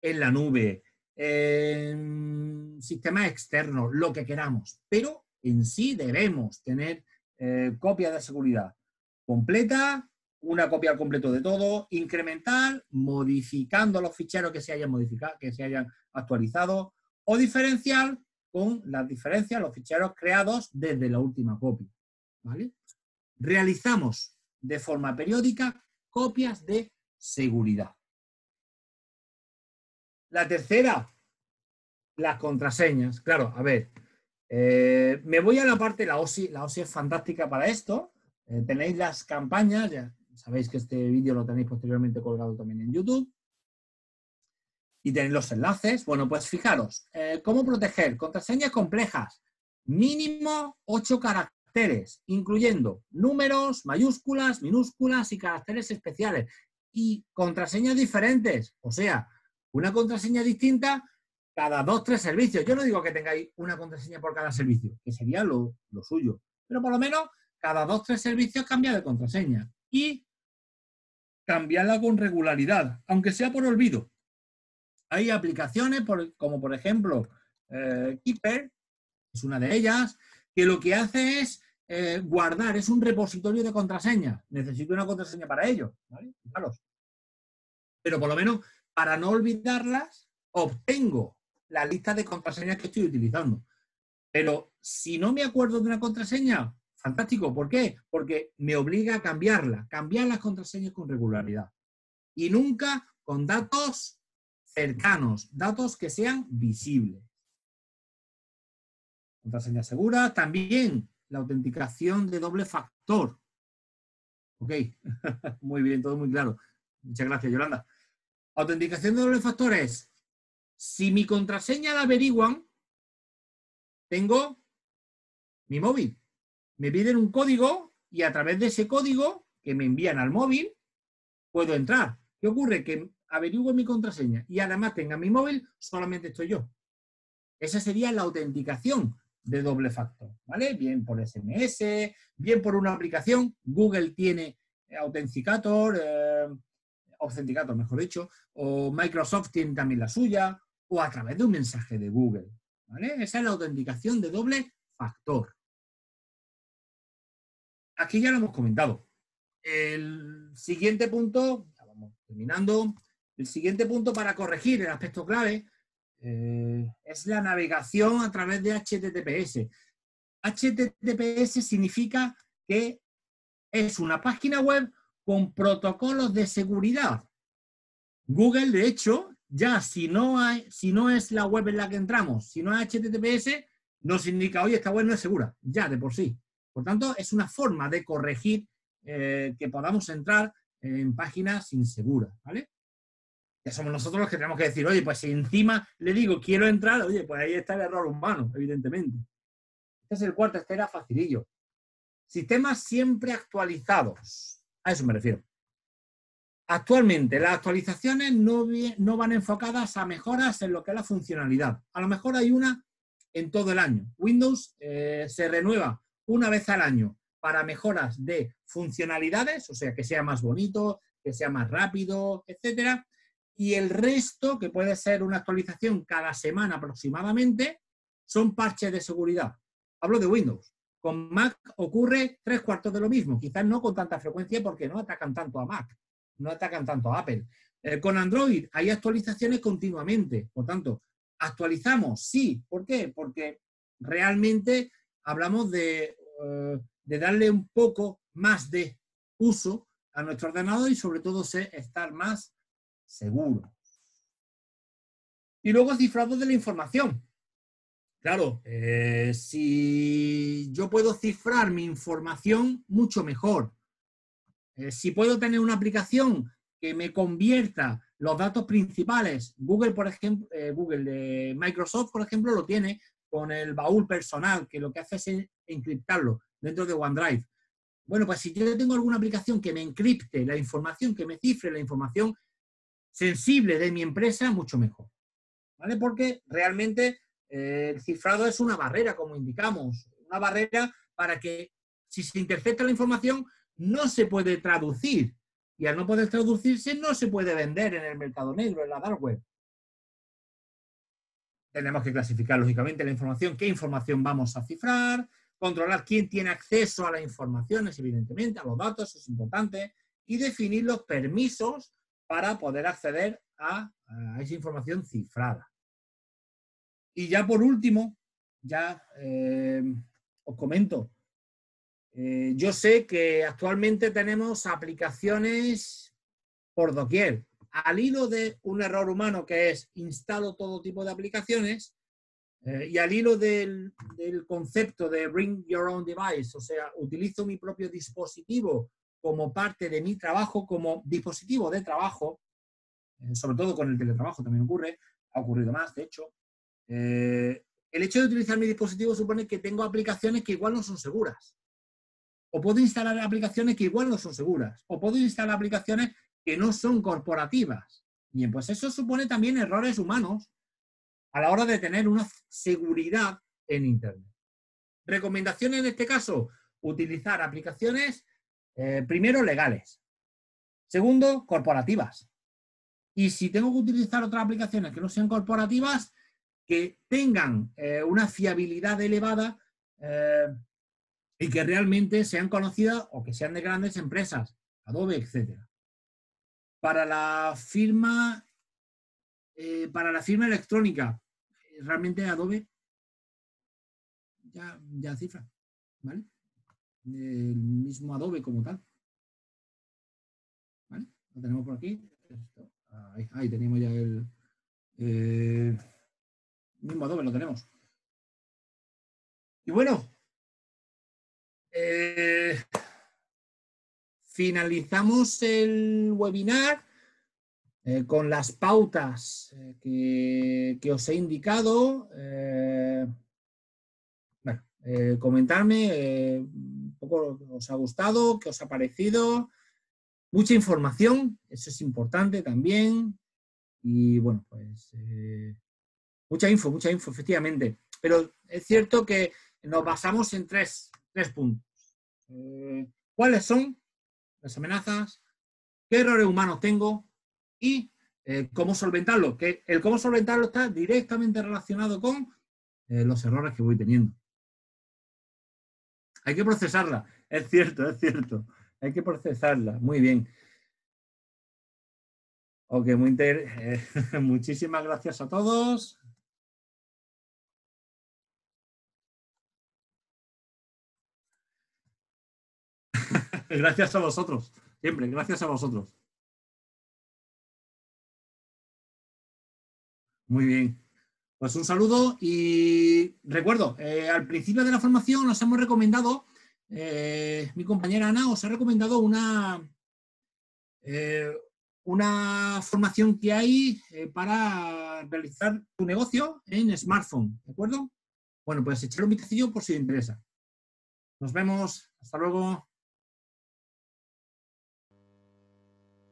En la nube, en sistemas externos, lo que queramos, pero en sí debemos tener eh, copia de seguridad completa, una copia al completo de todo, incremental, modificando los ficheros que se hayan modificado, que se hayan actualizado, o diferencial con las diferencias, los ficheros creados desde la última copia. Realizamos de forma periódica copias de seguridad. La tercera, las contraseñas. Claro, a ver, eh, me voy a la parte, la OSI, la OSI es fantástica para esto. Eh, tenéis las campañas, ya sabéis que este vídeo lo tenéis posteriormente colgado también en YouTube y tenéis los enlaces. Bueno, pues fijaros, eh, ¿cómo proteger? Contraseñas complejas, mínimo 8 caracteres, incluyendo números, mayúsculas, minúsculas y caracteres especiales. Y contraseñas diferentes, o sea, una contraseña distinta cada dos, tres servicios. Yo no digo que tengáis una contraseña por cada servicio, que sería lo, lo suyo, pero por lo menos cada dos, tres servicios cambia de contraseña. Y cambiarla con regularidad, aunque sea por olvido. Hay aplicaciones como por ejemplo eh, Keeper, es una de ellas, que lo que hace es eh, guardar, es un repositorio de contraseñas. Necesito una contraseña para ello. Pero por lo menos para no olvidarlas, obtengo la lista de contraseñas que estoy utilizando. Pero si no me acuerdo de una contraseña, fantástico. ¿Por qué? Porque me obliga a cambiarla, cambiar las contraseñas con regularidad. Y nunca con datos cercanos, datos que sean visibles. Contraseña segura, también la autenticación de doble factor. Ok, muy bien, todo muy claro. Muchas gracias, Yolanda. Autenticación de doble factor es, si mi contraseña la averiguan, tengo mi móvil. Me piden un código y a través de ese código que me envían al móvil, puedo entrar. ¿Qué ocurre? Que averiguo mi contraseña y además tenga mi móvil, solamente estoy yo. Esa sería la autenticación de doble factor, ¿vale? Bien por SMS, bien por una aplicación. Google tiene Authenticator, eh, Authenticator, mejor dicho, o Microsoft tiene también la suya, o a través de un mensaje de Google, ¿vale? Esa es la autenticación de doble factor. Aquí ya lo hemos comentado. El siguiente punto, ya vamos terminando, el siguiente punto para corregir el aspecto clave eh, es la navegación a través de HTTPS. HTTPS significa que es una página web con protocolos de seguridad. Google, de hecho, ya si no, hay, si no es la web en la que entramos, si no es HTTPS, nos indica, oye, esta web no es segura, ya de por sí. Por tanto, es una forma de corregir eh, que podamos entrar en páginas inseguras, ¿vale? Que somos nosotros los que tenemos que decir, oye, pues si encima le digo quiero entrar, oye, pues ahí está el error humano, evidentemente. Este es el cuarto, este era facilillo. Sistemas siempre actualizados. A eso me refiero. Actualmente, las actualizaciones no, van enfocadas a mejoras en lo que es la funcionalidad. A lo mejor hay una en todo el año. Windows eh, se renueva una vez al año para mejoras de funcionalidades, o sea, que sea más bonito, que sea más rápido, etcétera. Y el resto, que puede ser una actualización cada semana aproximadamente, son parches de seguridad. Hablo de Windows. Con Mac ocurre tres cuartos de lo mismo, quizás no con tanta frecuencia porque no atacan tanto a Mac no atacan tanto a Apple. Eh, con Android hay actualizaciones continuamente, por tanto, actualizamos, sí. ¿Por qué? Porque realmente hablamos de, eh, darle un poco más de uso a nuestro ordenador y sobre todo estar más seguro. Y luego cifrado de la información. Claro, eh, si yo puedo cifrar mi información, mucho mejor. Eh, si puedo tener una aplicación que me convierta los datos principales, Google, por ejemplo, eh, Google de Microsoft, por ejemplo, lo tiene con el baúl personal, que lo que hace es encriptarlo dentro de OneDrive. Bueno, pues si yo tengo alguna aplicación que me encripte la información, que me cifre la información sensible de mi empresa, mucho mejor. ¿Vale? Porque realmente el cifrado es una barrera, como indicamos, una barrera para que si se intercepta la información, no se puede traducir. Y al no poder traducirse, no se puede vender en el mercado negro, en la dark web. Tenemos que clasificar, lógicamente, la información, qué información vamos a cifrar, controlar quién tiene acceso a las informaciones, evidentemente, a los datos, es importante, y definir los permisos para poder acceder a, esa información cifrada. Y ya por último, ya eh, os comento, eh, yo sé que actualmente tenemos aplicaciones por doquier. Al hilo de un error humano que es instalo todo tipo de aplicaciones eh, y al hilo del, concepto de bring your own device, o sea, utilizo mi propio dispositivo como parte de mi trabajo, como dispositivo de trabajo, sobre todo con el teletrabajo también ocurre, ha ocurrido más, de hecho. El hecho de utilizar mi dispositivo supone que tengo aplicaciones que igual no son seguras. O puedo instalar aplicaciones que igual no son seguras. O puedo instalar aplicaciones que no son corporativas. Bien, pues eso supone también errores humanos a la hora de tener una seguridad en Internet. Recomendaciones en este caso, utilizar aplicaciones, eh, primero, legales. Segundo, corporativas. Y si tengo que utilizar otras aplicaciones que no sean corporativas, que tengan eh, una fiabilidad elevada, eh, y que realmente sean conocidas o que sean de grandes empresas, Adobe, etc. Para la firma, eh, para la firma electrónica, realmente Adobe ya, ya cifra, ¿vale? El mismo Adobe como tal. ¿Vale? Lo tenemos por aquí. Ahí, tenemos ya el, mismo Adobe, lo tenemos. Y bueno, eh, finalizamos el webinar eh, con las pautas eh, que, os he indicado. bueno, comentarme un poco os ha gustado, qué os ha parecido. Mucha información, eso es importante también. Y bueno, pues mucha info, mucha info, efectivamente. Pero es cierto que nos basamos en tres tres puntos. Eh, ¿Cuáles son las amenazas? ¿Qué errores humanos tengo? Y eh, cómo solventarlo. Que el cómo solventarlo está directamente relacionado con eh, los errores que voy teniendo. Hay que procesarla. Es cierto, es cierto. Hay que procesarla. Muy bien. Ok, muy muchísimas gracias a todos. Gracias a vosotros, siempre, gracias a vosotros. Muy bien. Pues un saludo y recuerdo, eh, al principio de la formación nos hemos recomendado, eh, mi compañera Ana os ha recomendado una, eh, una formación que hay para realizar tu negocio en smartphone, ¿de acuerdo? Bueno, pues echar un vistacillo por si os interesa. Nos vemos, hasta luego.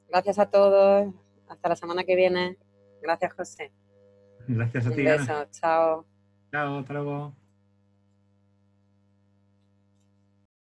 Gracias a todos, hasta la semana que viene. Gracias, José. Gracias a Un ti. beso, Ana. chao. Chao, hasta luego.